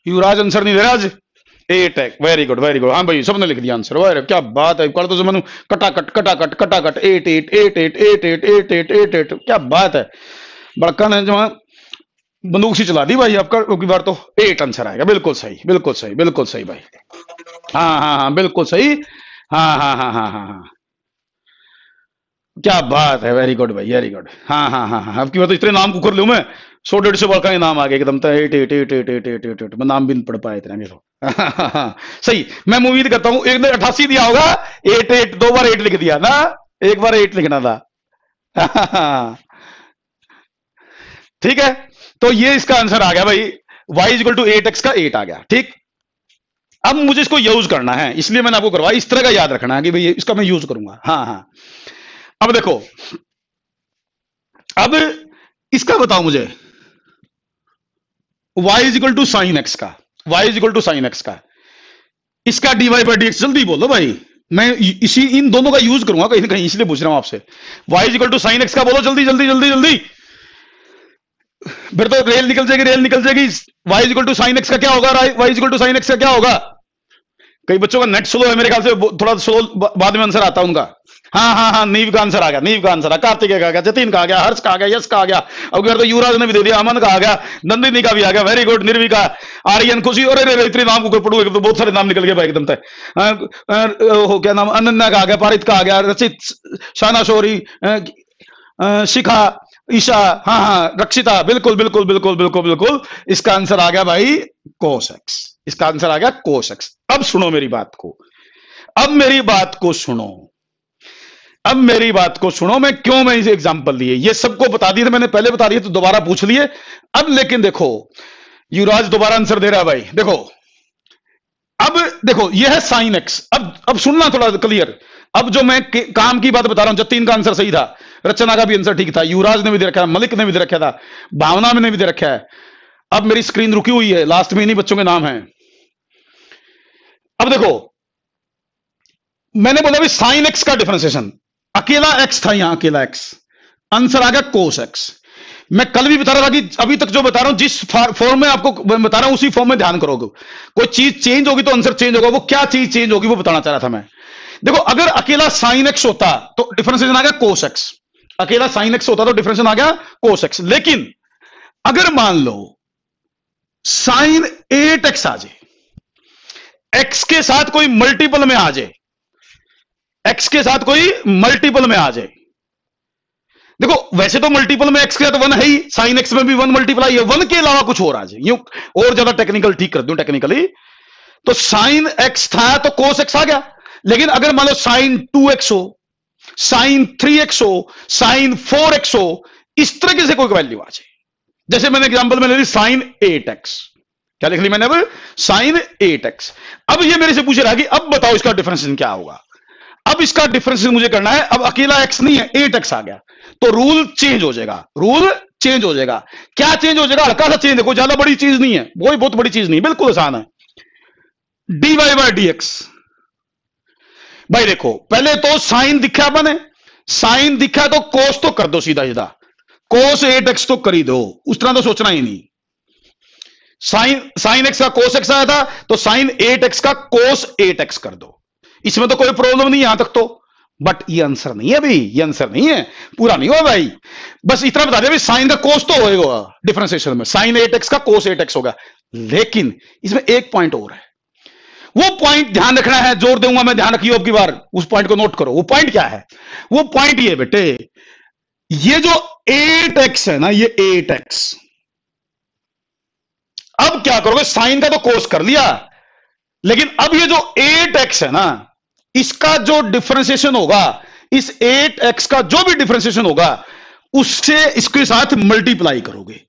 युवराज आंसर नहीं दे रहा आज। एट है वेरी गुड वेरी गुड हाँ भाई, सबने लिख दिया आंसर। वेरी क्या बात है। कर तो मैंने कटा कट कटा कट कटा cut eight eight eight eight eight eight eight eight eight eight. क्या बात है। बड़का ने जो बंदूक सी चला दी भाई आपका की बार तो। एट आंसर आएगा। बिल्कुल सही बिल्कुल सही बिल्कुल सही भाई। हाँ हाँ हाँ बिल्कुल सही। हाँ हाँ हाँ हाँ हाँ हाँ। क्या बात है। वेरी गुड भाई वेरी गुड हाँ हाँ हाँ हाँ। आपकी बात तो इतने नाम कुकर लू मैं। सौ डेढ़ सौ बार का नाम आ गया एकदम तो eight eight eight eight eight eight eight eight मैं नाम भी नहीं पढ़ पाया इतना सही मैं उम्मीद करता हूँ एक अठासी दिया होगा एट एट दो बार एट लिख दिया ना एक बार एट लिखना था ठीक है तो ये इसका आंसर आ गया भाई y equal to eight x का एट आ गया ठीक अब मुझे इसको यूज़ करना है इसलिए मैंने आपको करवाया इस तरह का याद रखना है कि भाई इसका मैं यूज़ करूँगा हाँ हाँ अब देखो अब इसका बताओ मुझे y is equal to sine x का। Y is equal to sine x का। इसका dy बाई डी जल्दी बोलो भाई। मैं इसी इन दोनों का यूज़ करूँगा, कहीं कहीं, इसलिए पूछ रहा हूँ आपसे। Y is equal to sine x का बोलो, जल्दी जल्दी जल्दी जल्दी। फिर तो रेल निकल जाएगी रेल निकल जाएगी। Y is equal to sine x का क्या होगा y is equal to sine x का क्या होगा? कई बच्चों का नेट स्लो है मेरे ख्याल से थोड़ा स्लो बाद में आंसर आता है उनका हाँ हाँ हाँ नीव का आंसर आ गया नीव का आंसर आ कार्तिक का आ गया जतीन का आ गया हर्ष का आ गया यश का आ गया अब तो युवराज ने भी दे दिया अमन का आ गया नंदिनी का भी आ गया वेरी गुड निर्विका आर्यन खुशी और अरे इतने नाम को पढ़ू तो बहुत सारे नाम निकल गए भाई एकदम तक हो क्या नाम अनन्या का आ गया पारित का आ गया रचित शाना शोरी शिखा ईशा हाँ हाँ रक्षिता बिल्कुल बिल्कुल बिल्कुल बिल्कुल बिल्कुल इसका आंसर आ गया भाई कोसेक्स इसका आंसर आ गया कोसेक्स। अब सुनो मेरी बात को। अब मेरी बात को सुनो। अब मेरी बात को सुनो। मैं क्यों मैं इसे एग्जांपल लिए? ये सबको बता दिए मैंने पहले बता दिए तो दोबारा पूछ लिए। अब लेकिन देखो, युवराज दोबारा आंसर दे रहा है भाई। देखो, अब देखो ये है साइन एक्स अब अब सुनना थोड़ा क्लियर अब जो मैं काम की बात बता रहा हूँ, जतीन का आंसर सही था। रचना का भी आंसर ठीक था। युवराज ने भी दे रखा है मलिक ने भी दे रखा था। भावना में ने भी दे रखा है। अब मेरी स्क्रीन रुकी हुई है लास्ट में इन्हीं बच्चों के नाम है। अब देखो, मैंने बोला भी साइन एक्स का डिफरेंशिएशन अकेला एक्स था यहाँ, अकेला एक्स आंसर आ गया कोस एक्स मैं कल भी बता रहा था कि अभी तक जो बता रहा हूँ, जिस फॉर्म में आपको बता रहा हूँ, उसी फॉर्म में ध्यान करोगे। कोई चीज़ चेंज होगी तो आंसर चेंज होगा, वो क्या चीज़ चेंज होगी वो बताना चाह रहा था मैं। देखो, अगर अकेला साइन एक्स होता तो डिफरेंशिएशन आ गया कोस एक्स अकेला साइन एक्स होता तो डिफरेंशिएशन आ गया कोस एक्स लेकिन, अगर मान लो साइन एट एक्स आ जाए। एक्स के साथ कोई मल्टीपल में आ जाए। एक्स के साथ कोई मल्टीपल में आ जाए। देखो, वैसे तो मल्टीपल में एक्स के साथ वन है ही, साइन एक्स में भी वन मल्टीपल है। वन के अलावा कुछ और आ जाए। यूँ और ज़्यादा टेक्निकल ठीक कर दू टेक्निकली तो साइन एक्स था तो कोस एक्स आ गया। लेकिन अगर मान लो साइन टू एक्स हो, साइन थ्री एक्स हो, साइन फोर एक्स हो, इस तरह से कोई वैल्यू आ जाए। जैसे मैंने एग्जांपल में ले ली साइन एट एक्स क्या लिख ली मैंने अब? साइन एट एक्स अब ये मेरे से पूछ रहा है कि अब बताओ इसका डिफरेंस क्या होगा? अब इसका डिफरेंस मुझे करना है, अब अकेला एक्स नहीं है एट एक्स आ गया। तो रूल चेंज हो जाएगा। रूल चेंज हो जाएगा। क्या चेंज हो जाएगा? हल्का सा चेंज है कोई ज़्यादा बड़ी चीज़ नहीं है। कोई बहुत बड़ी चीज़ नहीं, बिल्कुल आसान है। D y by d x भाई देखो, पहले तो साइन दिखा बने। साइन दिखा तो कोस तो कर दो सीधा सीधा कोस एट एक्स तो कर दो। उस तरह तो सोचना ही नहीं। साइन साइन एक्स का कोस एक्स आया था तो साइन एट एक्स का कोस एट एक्स कर दो। इसमें तो कोई प्रॉब्लम नहीं यहाँ तक तो। बट ये आंसर नहीं है भाई ये आंसर नहीं है। पूरा नहीं हुआ भाई। बस इतना बता दिया साइन का कोस तो होएगा डिफरेंशिएशन में। साइन एट एक्स का कोस एट एक्स होगा। लेकिन इसमें एक पॉइंट और है। वो पॉइंट ध्यान रखना है। ज़ोर दूँगा मैं, ध्यान रखियो अब की बार। उस पॉइंट को नोट करो। वो पॉइंट क्या है? वो पॉइंट ये बेटे। ये जो एट एक्स है ना, ये एट एक्स अब क्या करोगे? साइन का तो कोर्स कर लिया। लेकिन अब ये जो एट एक्स है ना, इसका जो डिफ्रेंसिएशन होगा, इस एट एक्स का जो भी डिफ्रेंसिएशन होगा, उससे इसके साथ मल्टीप्लाई करोगे।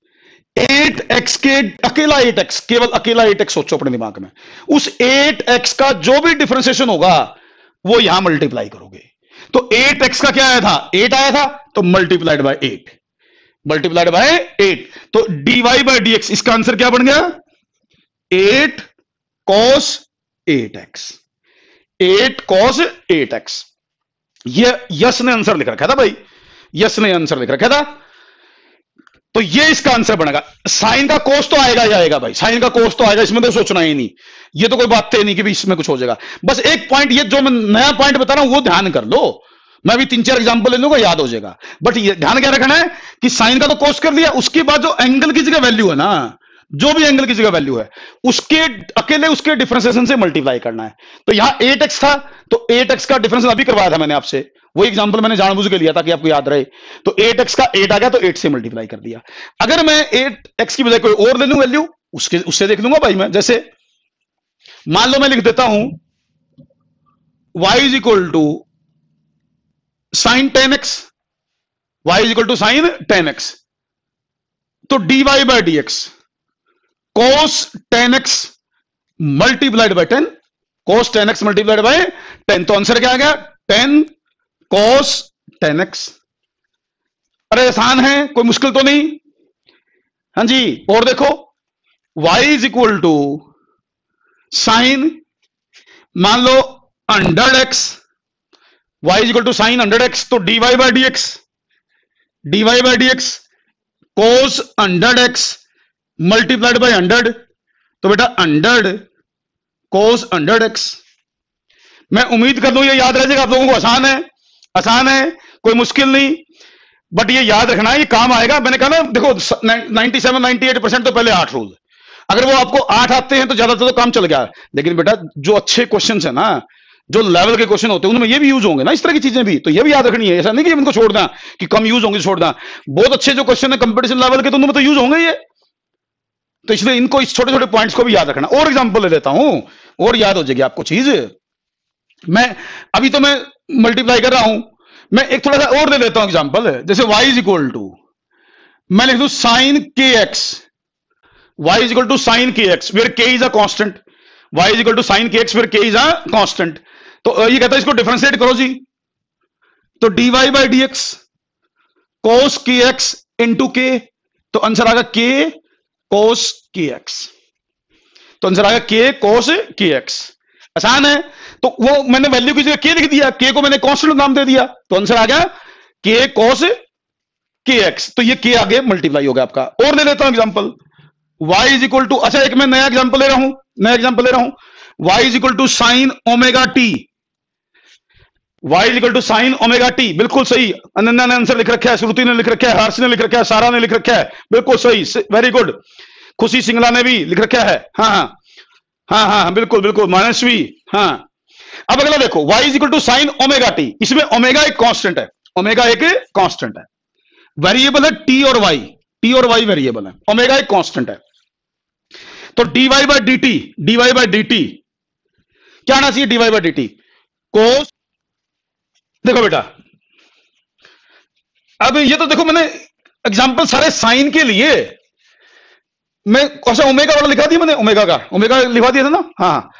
एट एक्स के अकेला एट एक्स केवल अकेला एट एक्स सोचो अपने दिमाग में। उस एट एक्स का जो भी डिफ्रेंसिएशन होगा, वो यहाँ मल्टीप्लाई करोगे। तो एट एक्स का क्या आया था? एट आया था तो multiplied by eight multiplied by eight तो d y by d x इसका आंसर क्या बन गया? Eight cos eight x eight cos eight x Yash ने आंसर लिख रखा था भाई। यस ने आंसर लिख रखा था। तो ये इसका आंसर बनेगा। साइन का कोर्स तो आएगा ही आएगा भाई। साइन का कोर्स तो आएगा, इसमें तो सोचना ही नहीं। ये तो कोई बात है नहीं कि इसमें कुछ हो जाएगा। बस एक पॉइंट ये जो मैं नया पॉइंट बता रहा हूँ, वो ध्यान कर लो। मैं भी तीन चार एग्जांपल ले लूँगा, याद हो जाएगा। बट ये ध्यान क्या रखना है कि साइन का तो कोर्स कर दिया, उसके बाद जो एंगल की जगह वैल्यू है ना, जो भी एंगल की जगह वैल्यू है, उसके, अकेले उसके डिफरेंशिएशन से मल्टीप्लाई करना है। तो यहाँ एट एक्स था तो एट एक्स का डिफरेंस अभी करवाया था मैंने आपसे। वो एग्जांपल मैंने जानबूझ के लिया ताकि आपको याद रहे। तो एट एक्स का एट आ गया तो एट से मल्टीप्लाई कर दिया। अगर मैं एट एक्स की बजाय कोई और ले लू वैल्यू उसके, उससे देख लूँगा भाई मैं। जैसे, मान लो मैं लिख देता हूँ, y is equal to sine ten x y is equal to sine ten x तो d y by d x cos ten x multiplied by ten cos ten x multiplied by ten तो आंसर क्या आ गया? टेन कोस टेन एक्स अरे आसान है, कोई मुश्किल तो नहीं? हाँ जी, और देखो। Y is equal to sine मान लो hundred x y is equal to sine hundred x तो d y by d x d y by d x cos hundred x multiplied by hundred तो बेटा हंड्रेड कोस हंड्रेड एक्स मैं उम्मीद कर दू ये याद रह जाएगा, आप लोगों को आसान है। आसान है, कोई मुश्किल नहीं। बट ये याद रखना, ये काम आएगा। मैंने कहा ना, देखो 97 98 परसेंट तो पहले आठ रूल अगर वो आपको आठ आते हैं तो ज़्यादातर तो काम चल गया। लेकिन बेटा, जो अच्छे क्वेश्चन है ना, जो लेवल के क्वेश्चन होते हैं, उनमें ये भी यूज़ होंगे ना, इस तरह की चीज़ें भी। तो ये भी याद रखनी है। ऐसा नहीं कि इनको छोड़ दें कि कम यूज़ होंगे छोड़ दें बहुत अच्छे जो क्वेश्चन है कंपटीशन लेवल के तो उनमें तो यूज़ होंगे ये। तो इसलिए इनको इस छोटे छोटे पॉइंट्स को भी याद रखना। और एग्ज़ाम्पल ले लेता हूँ। और याद हो जाएगी आपको चीज़। मैं, अभी तो मैं मल्टीप्लाई कर रहा हूँ। मैं एक थोड़ा सा और ले लेता हूँ एग्ज़ाम्पल जैसे y इज़ इक्वल टू मैं लिख दू sine k x y is equal to sine k x where k is a constant y is equal to sine k x where k is a constant तो ये कहता है इसको डिफ्रेंशिएट करो जी। तो d y by d x cos k x into के तो आंसर आएगा के कोस के एक्स तो आंसर आएगा के कोस के एक्स आसान है। तो वो मैंने वैल्यू की जगह के लिख दिया के को मैंने कॉन्स्टेंट नाम दे दिया तो आंसर आ गया के कॉस के एक्स तो ये के आगे मल्टीप्लाई हो गया आपका। और ले लेता हूँ example y is equal to अच्छा एक मैं नया एग्जांपल ले रहा हूँ, नया एग्जांपल ले रहा हूँ। Y is equal to sine omega t y is equal to sine omega t बिल्कुल सही। अनन्या ने आंसर लिख रखा है, श्रुति ने लिख रखा है, हर्ष ने लिख रखा है, सारा ने लिख रखा है, बिल्कुल सही वेरी गुड खुशी सिंगला ने भी लिख रखा है हाँ हाँ हाँ हाँ बिल्कुल बिल्कुल मानसवी हाँ। अब अगला देखो, y is equal to sine omega t इसमें ओमेगा एक कांस्टेंट है ओमेगा एक कांस्टेंट है। वेरिएबल है टी और y टी और y वेरिएबल है ओमेगा एक कांस्टेंट है। तो y by d t d y by d t क्या आना चाहिए d y by d t cos देखो बेटा, अब ये तो देखो मैंने एग्जांपल सारे साइन के लिए, मैं अच्छा ओमेगा वाला लिखा दिया मैंने? ओमेगा का ओमेगा लिखा दिया था ना? हाँ।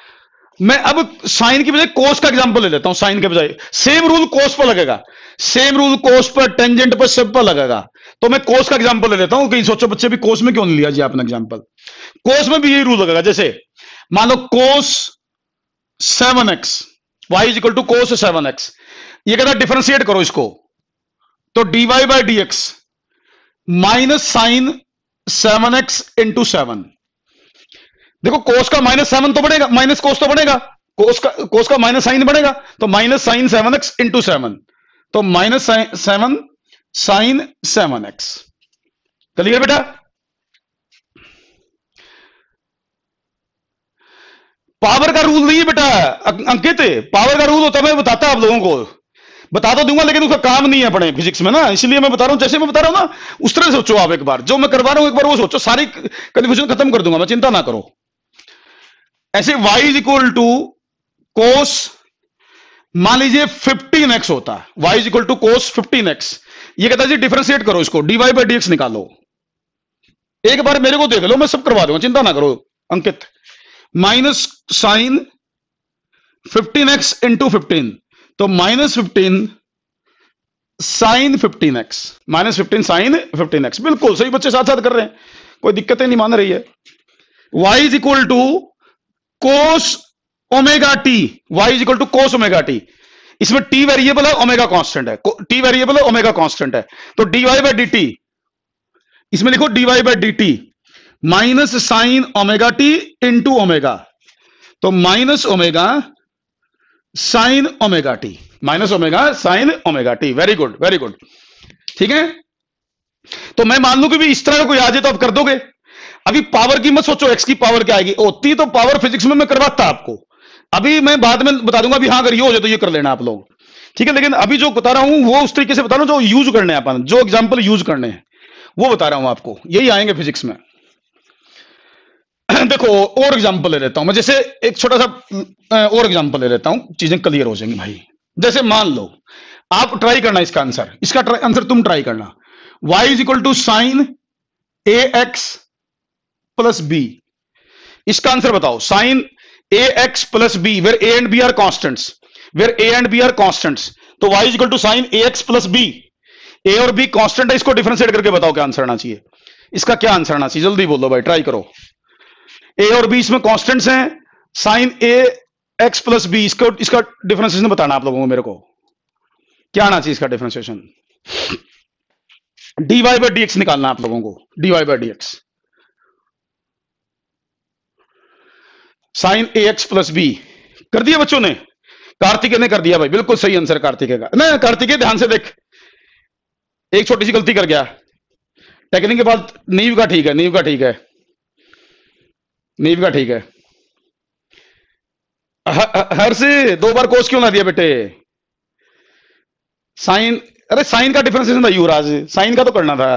मैं अब साइन की बजाय कोस का एग्जांपल ले लेता हूँ, साइन के बजाय। सेम रूल कोस पर लगेगा। सेम रूल कोस पर टेंजेंट पर, सब पर लगेगा। तो मैं कोस का एग्जांपल ले लेता हूँ कहीं सोचो बच्चे भी कोस में क्यों नहीं लिया जी आपने एग्जांपल कोस में भी यही रूल लगेगा, जैसे, मान लो cos seven x y is equal to cos seven x ये कहता डिफ्रेंशिएट करो इसको। तो d y by d x minus sine seven x into seven देखो कोस का माइनस सेवन तो बढ़ेगा माइनस कोस तो बढ़ेगा। कोस का कोस का माइनस साइन बढ़ेगा तो minus sine seven x into seven तो minus seven sine seven x clear बेटा? पावर का रूल नहीं है बेटा अंकित। पावर का रूल होता है, मैं बताता आप लोगों को। बता तो दूँगा, लेकिन उसका काम नहीं है अपने फिजिक्स में ना, इसलिए मैं बता रहा हूँ, जैसे मैं बता रहा हूँ ना, उस तरह सोचो आप एक बार। जो मैं करवा रहा हूँ, एक बार वो सोचो, सारी कंफ्यूजन खत्म कर दूँगा, मैं चिंता ना करो। ऐसे y is equal to cos मान लीजिए 15x होता है। y is equal to cos 15x ये कहता है, जी डिफ्रेंशिएट करो इसको। dy बाई डी निकालो। एक बार मेरे को देख लो, मैं सब करवा दूँगा, चिंता ना करो, Ankit. Minus sine 15x x into fifteen तो minus fifteen sine fifteen x minus fifteen sine fifteen x बिल्कुल, सही बच्चे साथ साथ कर रहे हैं। कोई दिक्कतें नहीं मान रही है। y is equal to cos omega t y is equal to cos omega t इसमें टी वेरिएबल है ओमेगा कांस्टेंट है। टी वेरिएबल है ओमेगा कांस्टेंट है। तो d y by d t इसमें लिखो d y by d t minus sine omega t into omega तो minus omega sine omega t minus omega sine omega t very good very good ठीक है? तो मैं मान लू कि भी इस तरह का कोई आ जाए तो आप कर दोगे। अभी पावर की मत सोचो एक्स की पावर क्या आएगी? होती तो पावर फिजिक्स में मैं करवाता आपको। अभी मैं बाद में बता दूँगा भी हाँ अगर ये हो जाए तो ये कर लेना आप लोग। ठीक है, लेकिन अभी जो बता रहा हूँ, वो उस तरीके से बता रहा हूँ जो यूज़ करने हैं अपन, जो एग्ज़ाम्पल यूज़ करने हैं। वो बता रहा हूँ आपको। यही आएँगे फिजिक्स में। देखो, और एग्ज़ाम्पल ले लेता हूँ मैं। जैसे एक छोटा सा और एग्ज़ाम्पल ले लेता हूँ। चीज़ें क्लियर हो जाएँगी भाई। जैसे मान लो, आप ट्राई करना इसका आंसर इसका आंसर तुम ट्राई करना। Y is equal to sine a x plus b इसका आंसर बताओ। Sine a x plus b where a and b are constants where a and b are constants तो y is equal to sine a x plus b a और बी कॉन्स्टेंट है, इसको डिफ्रेंशिएट करके बताओ क्या आंसर आना चाहिए। इसका क्या आंसर आना चाहिए? जल्दी बोलो भाई ट्राई करो। ए और बी इसमें कॉन्स्टेंट्स हैं sine a x plus b इसको, इसका डिफ्रेंसिएशन बताना आप लोगों को मेरे को। क्या आना चाहिए इसका differentiation d y by d x निकालना आप लोगों को। D y by d x sine a x plus b. कर दिया बच्चों ने? कार्तिके ने कर दिया भाई, बिल्कुल सही आंसर कार्तिके का। ना कार्तिके, ध्यान से देख। एक छोटी सी गलती कर गया। टेक्निक के बाद नीव का ठीक है, नीव का ठीक है। नीव का ठीक है। हर से दो बार कोर्स क्यों ना दिया बेटे? साइन, अरे साइन का डिफरेंशिएशन था युवराज। साइन का तो करना था।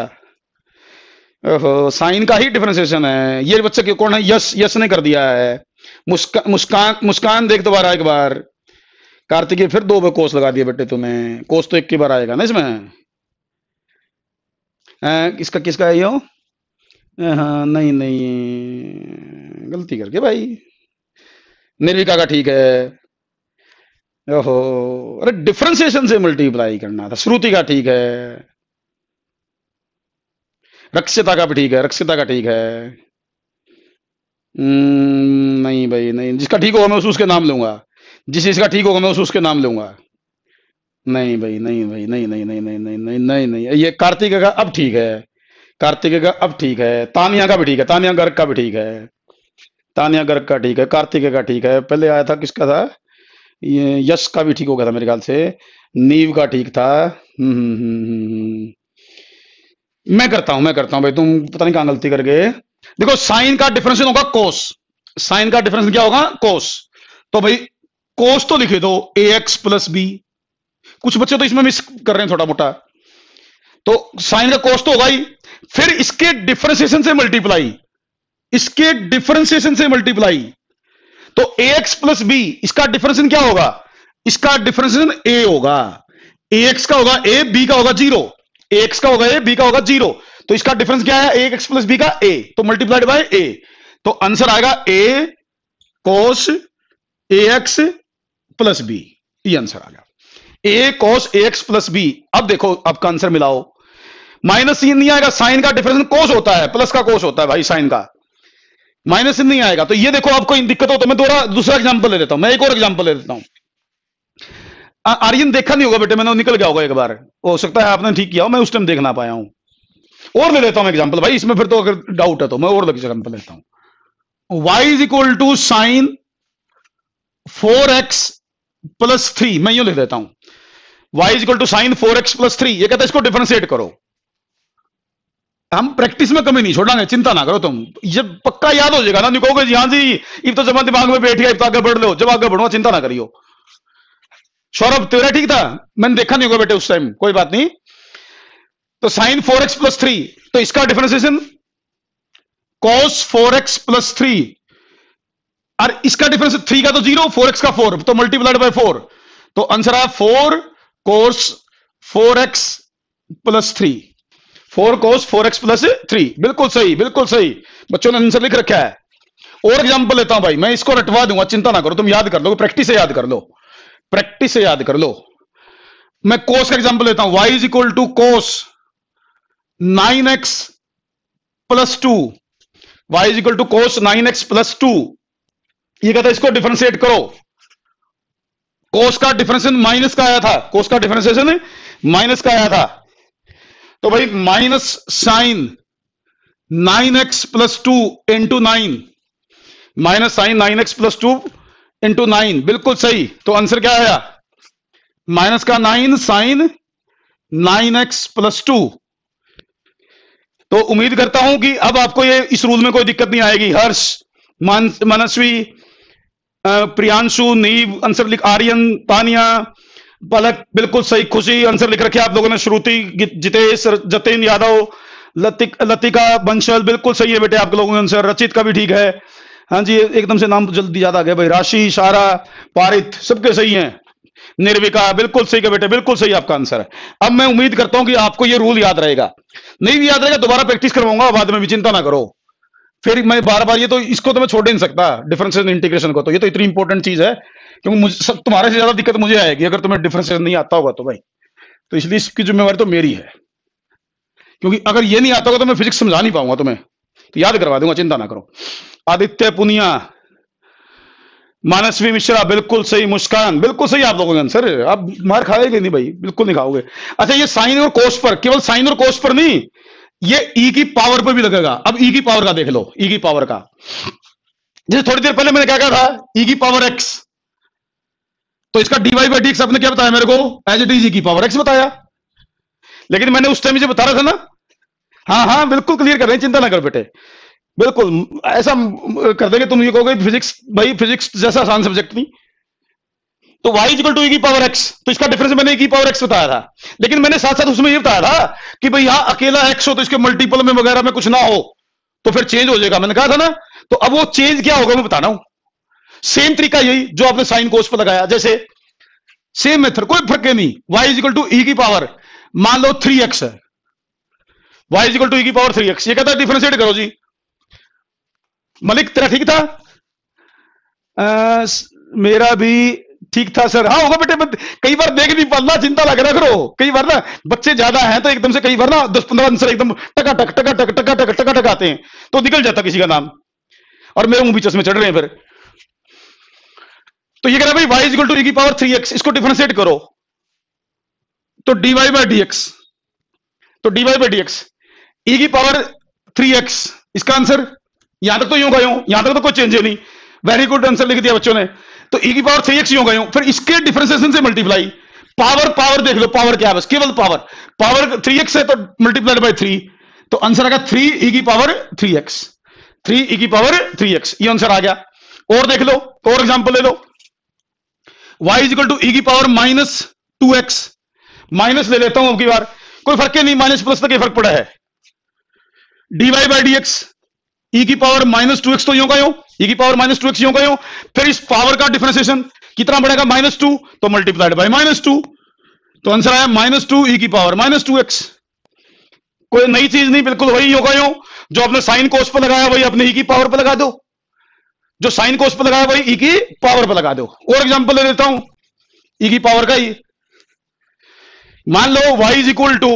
साइन का ही डिफरेंशिएशन है। ये बच्चे कौन है? यस यस ने कर दिया है। मुस्कान मुस्कान मुस्कान देख दोबारा एक बार। कार्तिक फिर दो कोर्स लगा दिए बेटे तूने कोर्स तो एक की बार आएगा ना इसमें? किसका किसका है यो? हाँ नहीं नहीं। गलती करके भाई। निर्विका का ठीक है। ओहो, अरे डिफ्रेंसिएशन से मल्टीप्लाई करना था। श्रुति का ठीक है। रक्षिता का भी ठीक है। रक्षिता का ठीक है। नहीं भाई नहीं। जिसका ठीक होगा मैं उस उसके नाम लूँगा। जिस इसका ठीक होगा मैं उस उसके नाम लूँगा। नहीं भाई नहीं भाई नहीं नहीं नहीं नहीं नहीं नहीं नहीं नहीं। ये कार्तिक का अब ठीक है। कार्तिक का अब ठीक है। तानिया का भी ठीक है। तानिया गर्ग का भी ठीक है। तानिया गर्ग का ठीक है। कार्तिक का ठीक है। पहले आया था किसका था? ये यश का भी ठीक हो गया था मेरे ख्याल से। नीव का ठीक था। हम्म, हम्म, हम्म, मैं करता हूँ मैं करता हूँ भाई। तुम पता नहीं कहाँ गलती कर गए देखो, साइन का डिफरेंस होगा कोस साइन का डिफरेंस क्या होगा? कोस तो भाई कोस तो लिखे दो ए एक्स प्लस बी कुछ बच्चे तो इसमें मिस कर रहे हैं थोड़ा मोटा तो साइन का कोस तो होगा ही। फिर इसके डिफरेंशिएशन से मल्टीप्लाई इसके डिफरेंशिएशन से मल्टीप्लाई तो ए एक्स प्लस बी इसका डिफरेंशिएशन क्या होगा? इसका डिफरेंशिएशन ए होगा। ए एक्स का होगा ए बी का होगा ज़ीरो एक्स का होगा ए बी का होगा ज़ीरो तो इसका डिफरेंस क्या है? ए एक्स प्लस बी का ए तो मल्टीप्लाइड बाय ए तो आंसर आएगा a cos a x plus b ये आंसर आ गया। A cos a x plus b अब देखो, आपका आंसर मिलाओ। माइनस सीन नहीं आएगा साइन का डिफरेंस कोस होता है। प्लस का कोस होता है भाई साइन का। माइनस नहीं आएगा। तो ये देखो आपको इन दिक्कत हो तो मैं दोबारा दूसरा एग्जांपल ले लेता हूँ। मैं एक और एग्जांपल ले लेता हूँ। आर्यन देखा नहीं होगा बेटे? मैंने निकल गया होगा एक बार। हो सकता है आपने ठीक किया हो, मैं उस टाइम देख ना पाया हूँ। और ले लेता हूँ एग्ज़ाम्पल भाई, इसमें फिर तो अगर डाउट है तो मैं और एग्जांपल लेता हूँ। Y is equal to sine four x plus three मैं यू लिख देता हूँ। Y is equal to sine four x plus three ये कहता है इसको डिफ्रेंशिएट करो। हम प्रैक्टिस में कमी नहीं छोड़ांगे चिंता ना करो तुम। ये पक्का याद हो जाएगा ना? निकोगे जी हाँ जी, इब तो जमा दिमाग में बैठ गया तो आगे बढ़ लो, जब आगे बढ़ो, चिंता ना करियो। सौरभ, तेरा ठीक था? मैंने देखा नहीं होगा बेटे उस टाइम कोई बात नहीं। तो sine four x plus three तो इसका differentiation cos four x plus three. और इसका डिफरेंस थ्री का तो ज़ीरो फोर एक्स का फोर तो मल्टीप्लाइड बाय फोर तो आंसर है four cos four x plus three. Four cos four x plus three. बिल्कुल सही बिल्कुल सही। बच्चों ने आंसर लिख रखा है। और एग्जांपल लेता हूँ भाई, मैं इसको रटवा दूँगा, चिंता ना करो, तुम याद कर लो प्रैक्टिस से याद कर लो। प्रैक्टिस से याद कर लो। मैं कोस का एग्जांपल लेता हूँ y is equal to cos nine x plus two y is equal to cos nine x plus two ये कहता है, इसको डिफ्रेंशिएट करो। कोस का डिफरेंशिएशन माइनस का आया था। कोस का डिफरेंशिएशन माइनस का आया था। तो भाई minus sine nine x plus two into nine minus sine nine x plus two into nine बिल्कुल सही। तो आंसर क्या आया? माइनस का nine sine nine x plus two तो उम्मीद करता हूँ कि अब आपको ये इस रूल में कोई दिक्कत नहीं आएगी। हर्ष मान, मनस्वी प्रियांशु नीव आंसर लिख आर्यन तानिया पलक बिल्कुल सही खुशी आंसर लिख रखे आप लोगों ने श्रुति जितेश जतिन यादव लतिक लतिका बंशल बिल्कुल सही है बेटे आप लोगों का आंसर रचित का भी ठीक है। हाँ जी एकदम से नाम जल्दी याद आ गया भाई। राशि सारा पारित सबके सही हैं। निर्विका बिल्कुल सही का बेटे, बिल्कुल सही आपका आंसर है। अब मैं उम्मीद करता हूँ कि आपको ये रूल याद रहेगा। नहीं भी याद रहेगा, दोबारा प्रैक्टिस करवाऊँगा, बाद में भी चिंता ना करो। फिर मैं बार बार ये तो इसको तो मैं छोड़ नहीं सकता डिफरेंशियल इंटीग्रेशन को। तो ये तो इतनी इंपॉर्टेंट चीज़ है क्योंकि मुझे, सब, तुम्हारे से ज़्यादा दिक्कत मुझे आएगी, अगर तुम्हें डिफरेंशियल नहीं आता होगा तो भाई। तो इसलिए इसकी जिम्मेवारी तो मेरी है। क्योंकि अगर ये नहीं आता होगा तो मैं फिजिक्स समझा नहीं पाऊँगा तुम्हें। तो याद करवा दूँगा, चिंता ना करो। आदित्य पुनिया मानसवी मिश्रा, बिल्कुल सही, मुस्कान, बिल्कुल सही आप लोगों का आंसर आप मार खाएँगे नहीं भाई, बिल्कुल नहीं खाओगे। अच्छा ये साइन और कोस पर, केवल साइन और कोस पर नहीं, ये ई की पावर पर भी लगेगा। अब ई की पावर का देख लो, ई की पावर का। जैसे थोड़ी देर पहले मैंने क्या कहा था? ई की पावर एक्स। तो इसका डीवाई बाई डी एक्स आपने क्या बताया मेरे को? एज इट इज़ ई की पावर एक्स बताया। लेकिन मैंने उस टाइम मुझे बता रहा था ना। हाँ हाँ बिल्कुल क्लियर कर रहे हैं, चिंता ना कर बेटे। बिल्कुल, ऐसा कर देंगे, तुम ये कहोगे फिजिक्स भाई फिजिक्स जैसा आसान सब्जेक्ट नहीं। तो y इक्वल टू की पावर x तो इसका डिफरेंस मैंने e की पावर x बताया था। लेकिन मैंने साथ साथ उसमें ये बताया था कि भाई यहाँ अकेला x हो तो इसके मल्टीपल में वगैरह में कुछ ना हो तो फिर चेंज हो जाएगा। मैंने कहा था ना तो अब वो चेंज क्या होगा मैं बताना हूँ। सेम तरीका यही जो आपने साइन कोर्स पर लगाया। जैसे सेम मेथड कोई फ़र्क नहीं। y is equal to e की पावर मान लो थ्री एक्स है। y is equal to e की पावर थ्री एक्स ये कहता है डिफ्रेंशिएट करो जी। मलिक तेरा ठीक था? आ, मेरा भी ठीक था सर। हाँ होगा बेटे कई बार देख नहीं पाना चिंता लग रहा करो। कई बार ना बच्चे ज़्यादा हैं तो एकदम से कई बार ना दस पंद्रह आंसर एकदम टका टक टका टक टका टक टका टक आते हैं तो निकल जाता किसी का नाम। और मेरे मुँह भी चश्मे चढ़ रहे हैं फिर। तो ये कह रहा भाई वाई टू की पावर थ्री एक्स इसको डिफ्रेंशिएट करो। तो d y by d x तो d y by d x e की पावर थ्री एक्स इसका आंसर यहाँ तक तो यूँ गए यहाँ तक तो कोई चेंज नहीं। वेरी गुड आंसर लिख दिया बच्चों ने। तो ई e की पावर थ्री एक्स यूँ गए फिर इसके डिफ्रेंसिएशन से मल्टीप्लाई पावर पावर देख लो पावर क्या है बस, केवल पावर पावर थ्री एक्स है तो मल्टीप्लाइड बाई थ्री तो आंसर आएगा थ्री ई की power three x three e की पावर थ्री एक्स ये आंसर आ गया। और देख लो, और एग्ज़ाम्पल ले लो। Y is equal to e की power minus two x minus ले लेता हूँ अब की बार। कोई फ़र्क नहीं माइनस प्लस तक फ़र्क पड़ा है। D y by d x e की पावर माइनस टू एक्स तो यूँ का यूँ ई की पावर माइनस टू एक्स यूँ का यूँ, फिर इस पावर का डिफ्रेंसिएशन कितना बढ़ेगा माइनस टू तो मल्टीप्लाइड बाय माइनस टू तो आंसर आया माइनस टू ई की पावर माइनस टू एक्स कोई नई चीज़ नहीं, बिल्कुल वही यूँ का यूँ, जो आपने साइन कोस पर लगाया, वही अपने ई की पावर पर लगा दो। जो साइन कोस पर लगाया, वही ई की पावर पर लगा दो। और एग्जांपल ले लेता हूँ ई की पावर का ही। मान लो y is equal to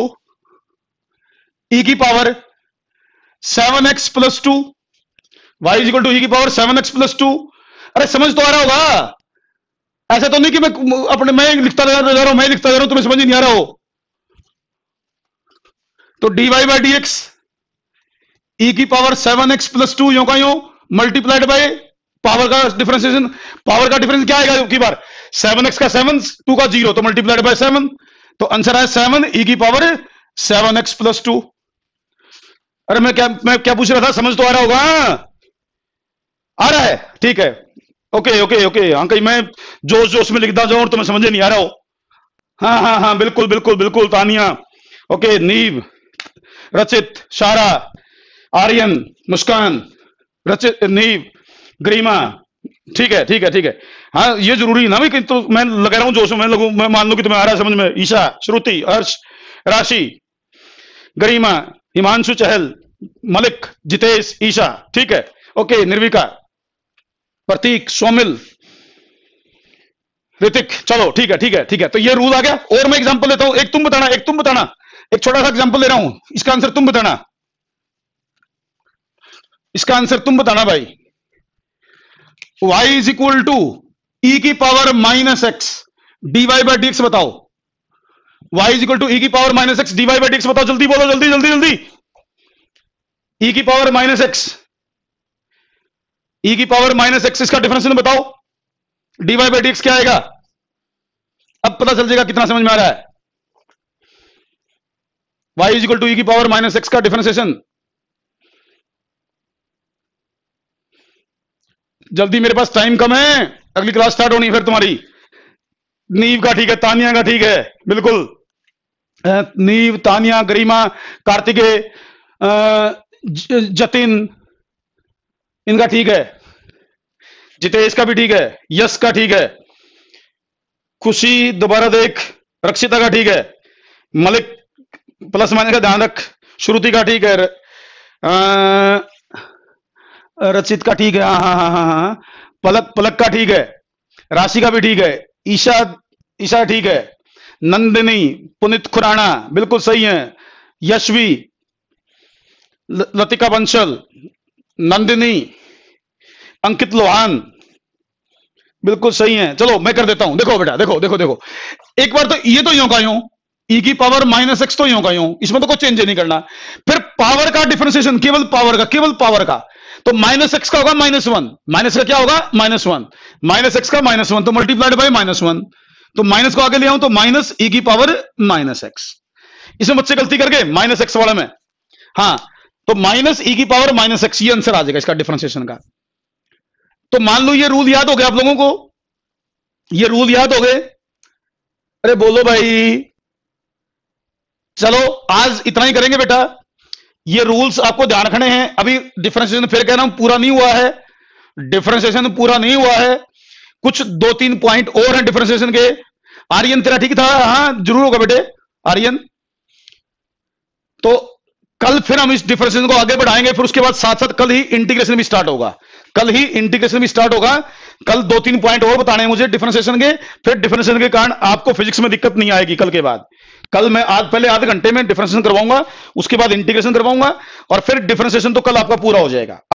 e की power seven x plus two y equal to e की power seven x plus two अरे समझ तो आ रहा होगा। ऐसा तो नहीं कि मैं अपने मैं लिखता जा रहा हूँ मैं लिखता जा रहा हूँ, तुम्हें समझ नहीं आ रहा हो। तो d y by d x e की power seven x plus two यो का यो मल्टीप्लाइड बाय पावर का डिफरेंशिएशन पावर का डिफरेंस क्या आएगा की बार? सेवन एक्स का सेवन टू का ज़ीरो तो मल्टीप्लाइड बाय सेवन तो आंसर है सेवन ई की power seven x plus two अरे मैं क्या मैं क्या पूछ रहा था? समझ तो आ रहा होगा। आ रहा है। ठीक है। ओके ओके ओके हाँ कहीं मैं जोश जोश में लिखता जाऊँ और तुम्हें समझ नहीं आ रहा हो। हाँ हाँ हाँ बिल्कुल बिल्कुल बिल्कुल, तानिया। ओके नीव, रचित, शारा, आर्यन, मुस्कान, रचित, नीव, ग्रीमा। ठीक है ठीक है ठीक है। हाँ ये ज़रूरी ना भाई तो मैं लगा रहा हूँ जोश में लगू, मैं मान लू कि तुम्हें आ रहा है समझ में। ईशा, श्रुति, हर्ष, राशि, गरिमा हिमांशु चहल, मलिक, जितेश, ईशा, ठीक है? ओके निर्विका प्रतीक, सोमिल, ऋतिक, चलो, ठीक है ठीक है ठीक है। तो ये रूल आ गया। और मैं एग्जांपल लेता हूँ। एक तुम बताना, एक तुम बताना। एक छोटा सा एग्जांपल दे रहा हूँ। इसका आंसर तुम बताना। इसका आंसर तुम बताना भाई। y is equal to e की power minus x dy by d बताओ। Y is equal to e की power minus x dy by d बताओ, जल्दी बोलो, जल्दी जल्दी जल्दी। ई की पावर माइनस एक्स ई की पावर माइनस एक्स इसका डिफरेंशियल बताओ। डीवाई बाई डी क्या आएगा? अब पता चल जाएगा कितना समझ में आ रहा है। Y is equal to e की पावर माइनस एक्स का डिफरेंशिएशन जल्दी मेरे पास टाइम कम है। अगली क्लास स्टार्ट होनी फिर तुम्हारी। नीव का ठीक है, तानिया का ठीक है, बिल्कुल। नीव, तानिया, गरिमा, कार्तिके जतिन, इनका ठीक है। जितेश का भी ठीक है, यश का ठीक है। खुशी, दोबारा देख, रक्षिता का ठीक है। मलिक, प्लस माइनस का ध्यान रख, श्रुति का ठीक है। रचित का ठीक है हाँ हाँ हाँ हाँ हाँ। पलक पलक का ठीक है। राशि का भी ठीक है। ईशा ईशा ठीक है। नंदिनी, पुनित खुराना, बिल्कुल सही है। यशवी लतिका बंसल, नंदिनी, अंकित लोहान, बिल्कुल सही है। चलो, मैं कर देता हूँ। देखो बेटा, देखो देखो देखो। एक बार तो ये तो यूँ का यूँ ई की पावर माइनस एक्स तो यूँ का यूँ, इसमें तो कोई चेंज नहीं करना। फिर पावर का डिफरेंशिएशन केवल पावर का, केवल पावर का। तो माइनस एक्स का होगा माइनस वन माइनस का क्या होगा? माइनस वन माइनस एक्स का माइनस वन तो मल्टीप्लाइड बाई माइनस वन तो माइनस को आगे ले आऊँ तो माइनस ई की पावर माइनस एक्स इसमें बच्चे गलती करके माइनस एक्स वाले में। हाँ तो माइनस ई की पावर माइनस एक्स ये आंसर आ जाएगा इसका डिफरेंशिएशन का। तो मान लो ये रूल याद हो गया आप लोगों को? ये रूल याद हो गए? अरे बोलो भाई। चलो, आज इतना ही करेंगे बेटा। ये रूल्स आपको ध्यान रखने हैं। अभी डिफरेंशिएशन फिर कह रहा हूँ, पूरा नहीं हुआ है। डिफरेंशिएशन पूरा नहीं हुआ है। कुछ दो तीन पॉइंट और हैं डिफरेंशिएशन के। आर्यन, तेरा ठीक था? हाँ ज़रूर होगा बेटे। आर्यन। तो कल फिर हम इस डिफरेंशिएशन को आगे बढ़ाएँगे, फिर उसके बाद साथ साथ कल ही इंटीग्रेशन भी स्टार्ट होगा। कल ही इंटीग्रेशन भी स्टार्ट होगा। कल दो तीन पॉइंट और बताने हैं मुझे डिफरेंशिएशन के। फिर डिफरेंशिएशन के कारण आपको फिजिक्स में दिक्कत नहीं आएगी कल के बाद। कल मैं आज, पहले आधे घंटे में डिफरेंशिएशन करवाऊँगा, उसके बाद इंटीग्रेशन करवाऊँगा, और फिर डिफरेंशिएशन तो कल आपका पूरा हो जाएगा।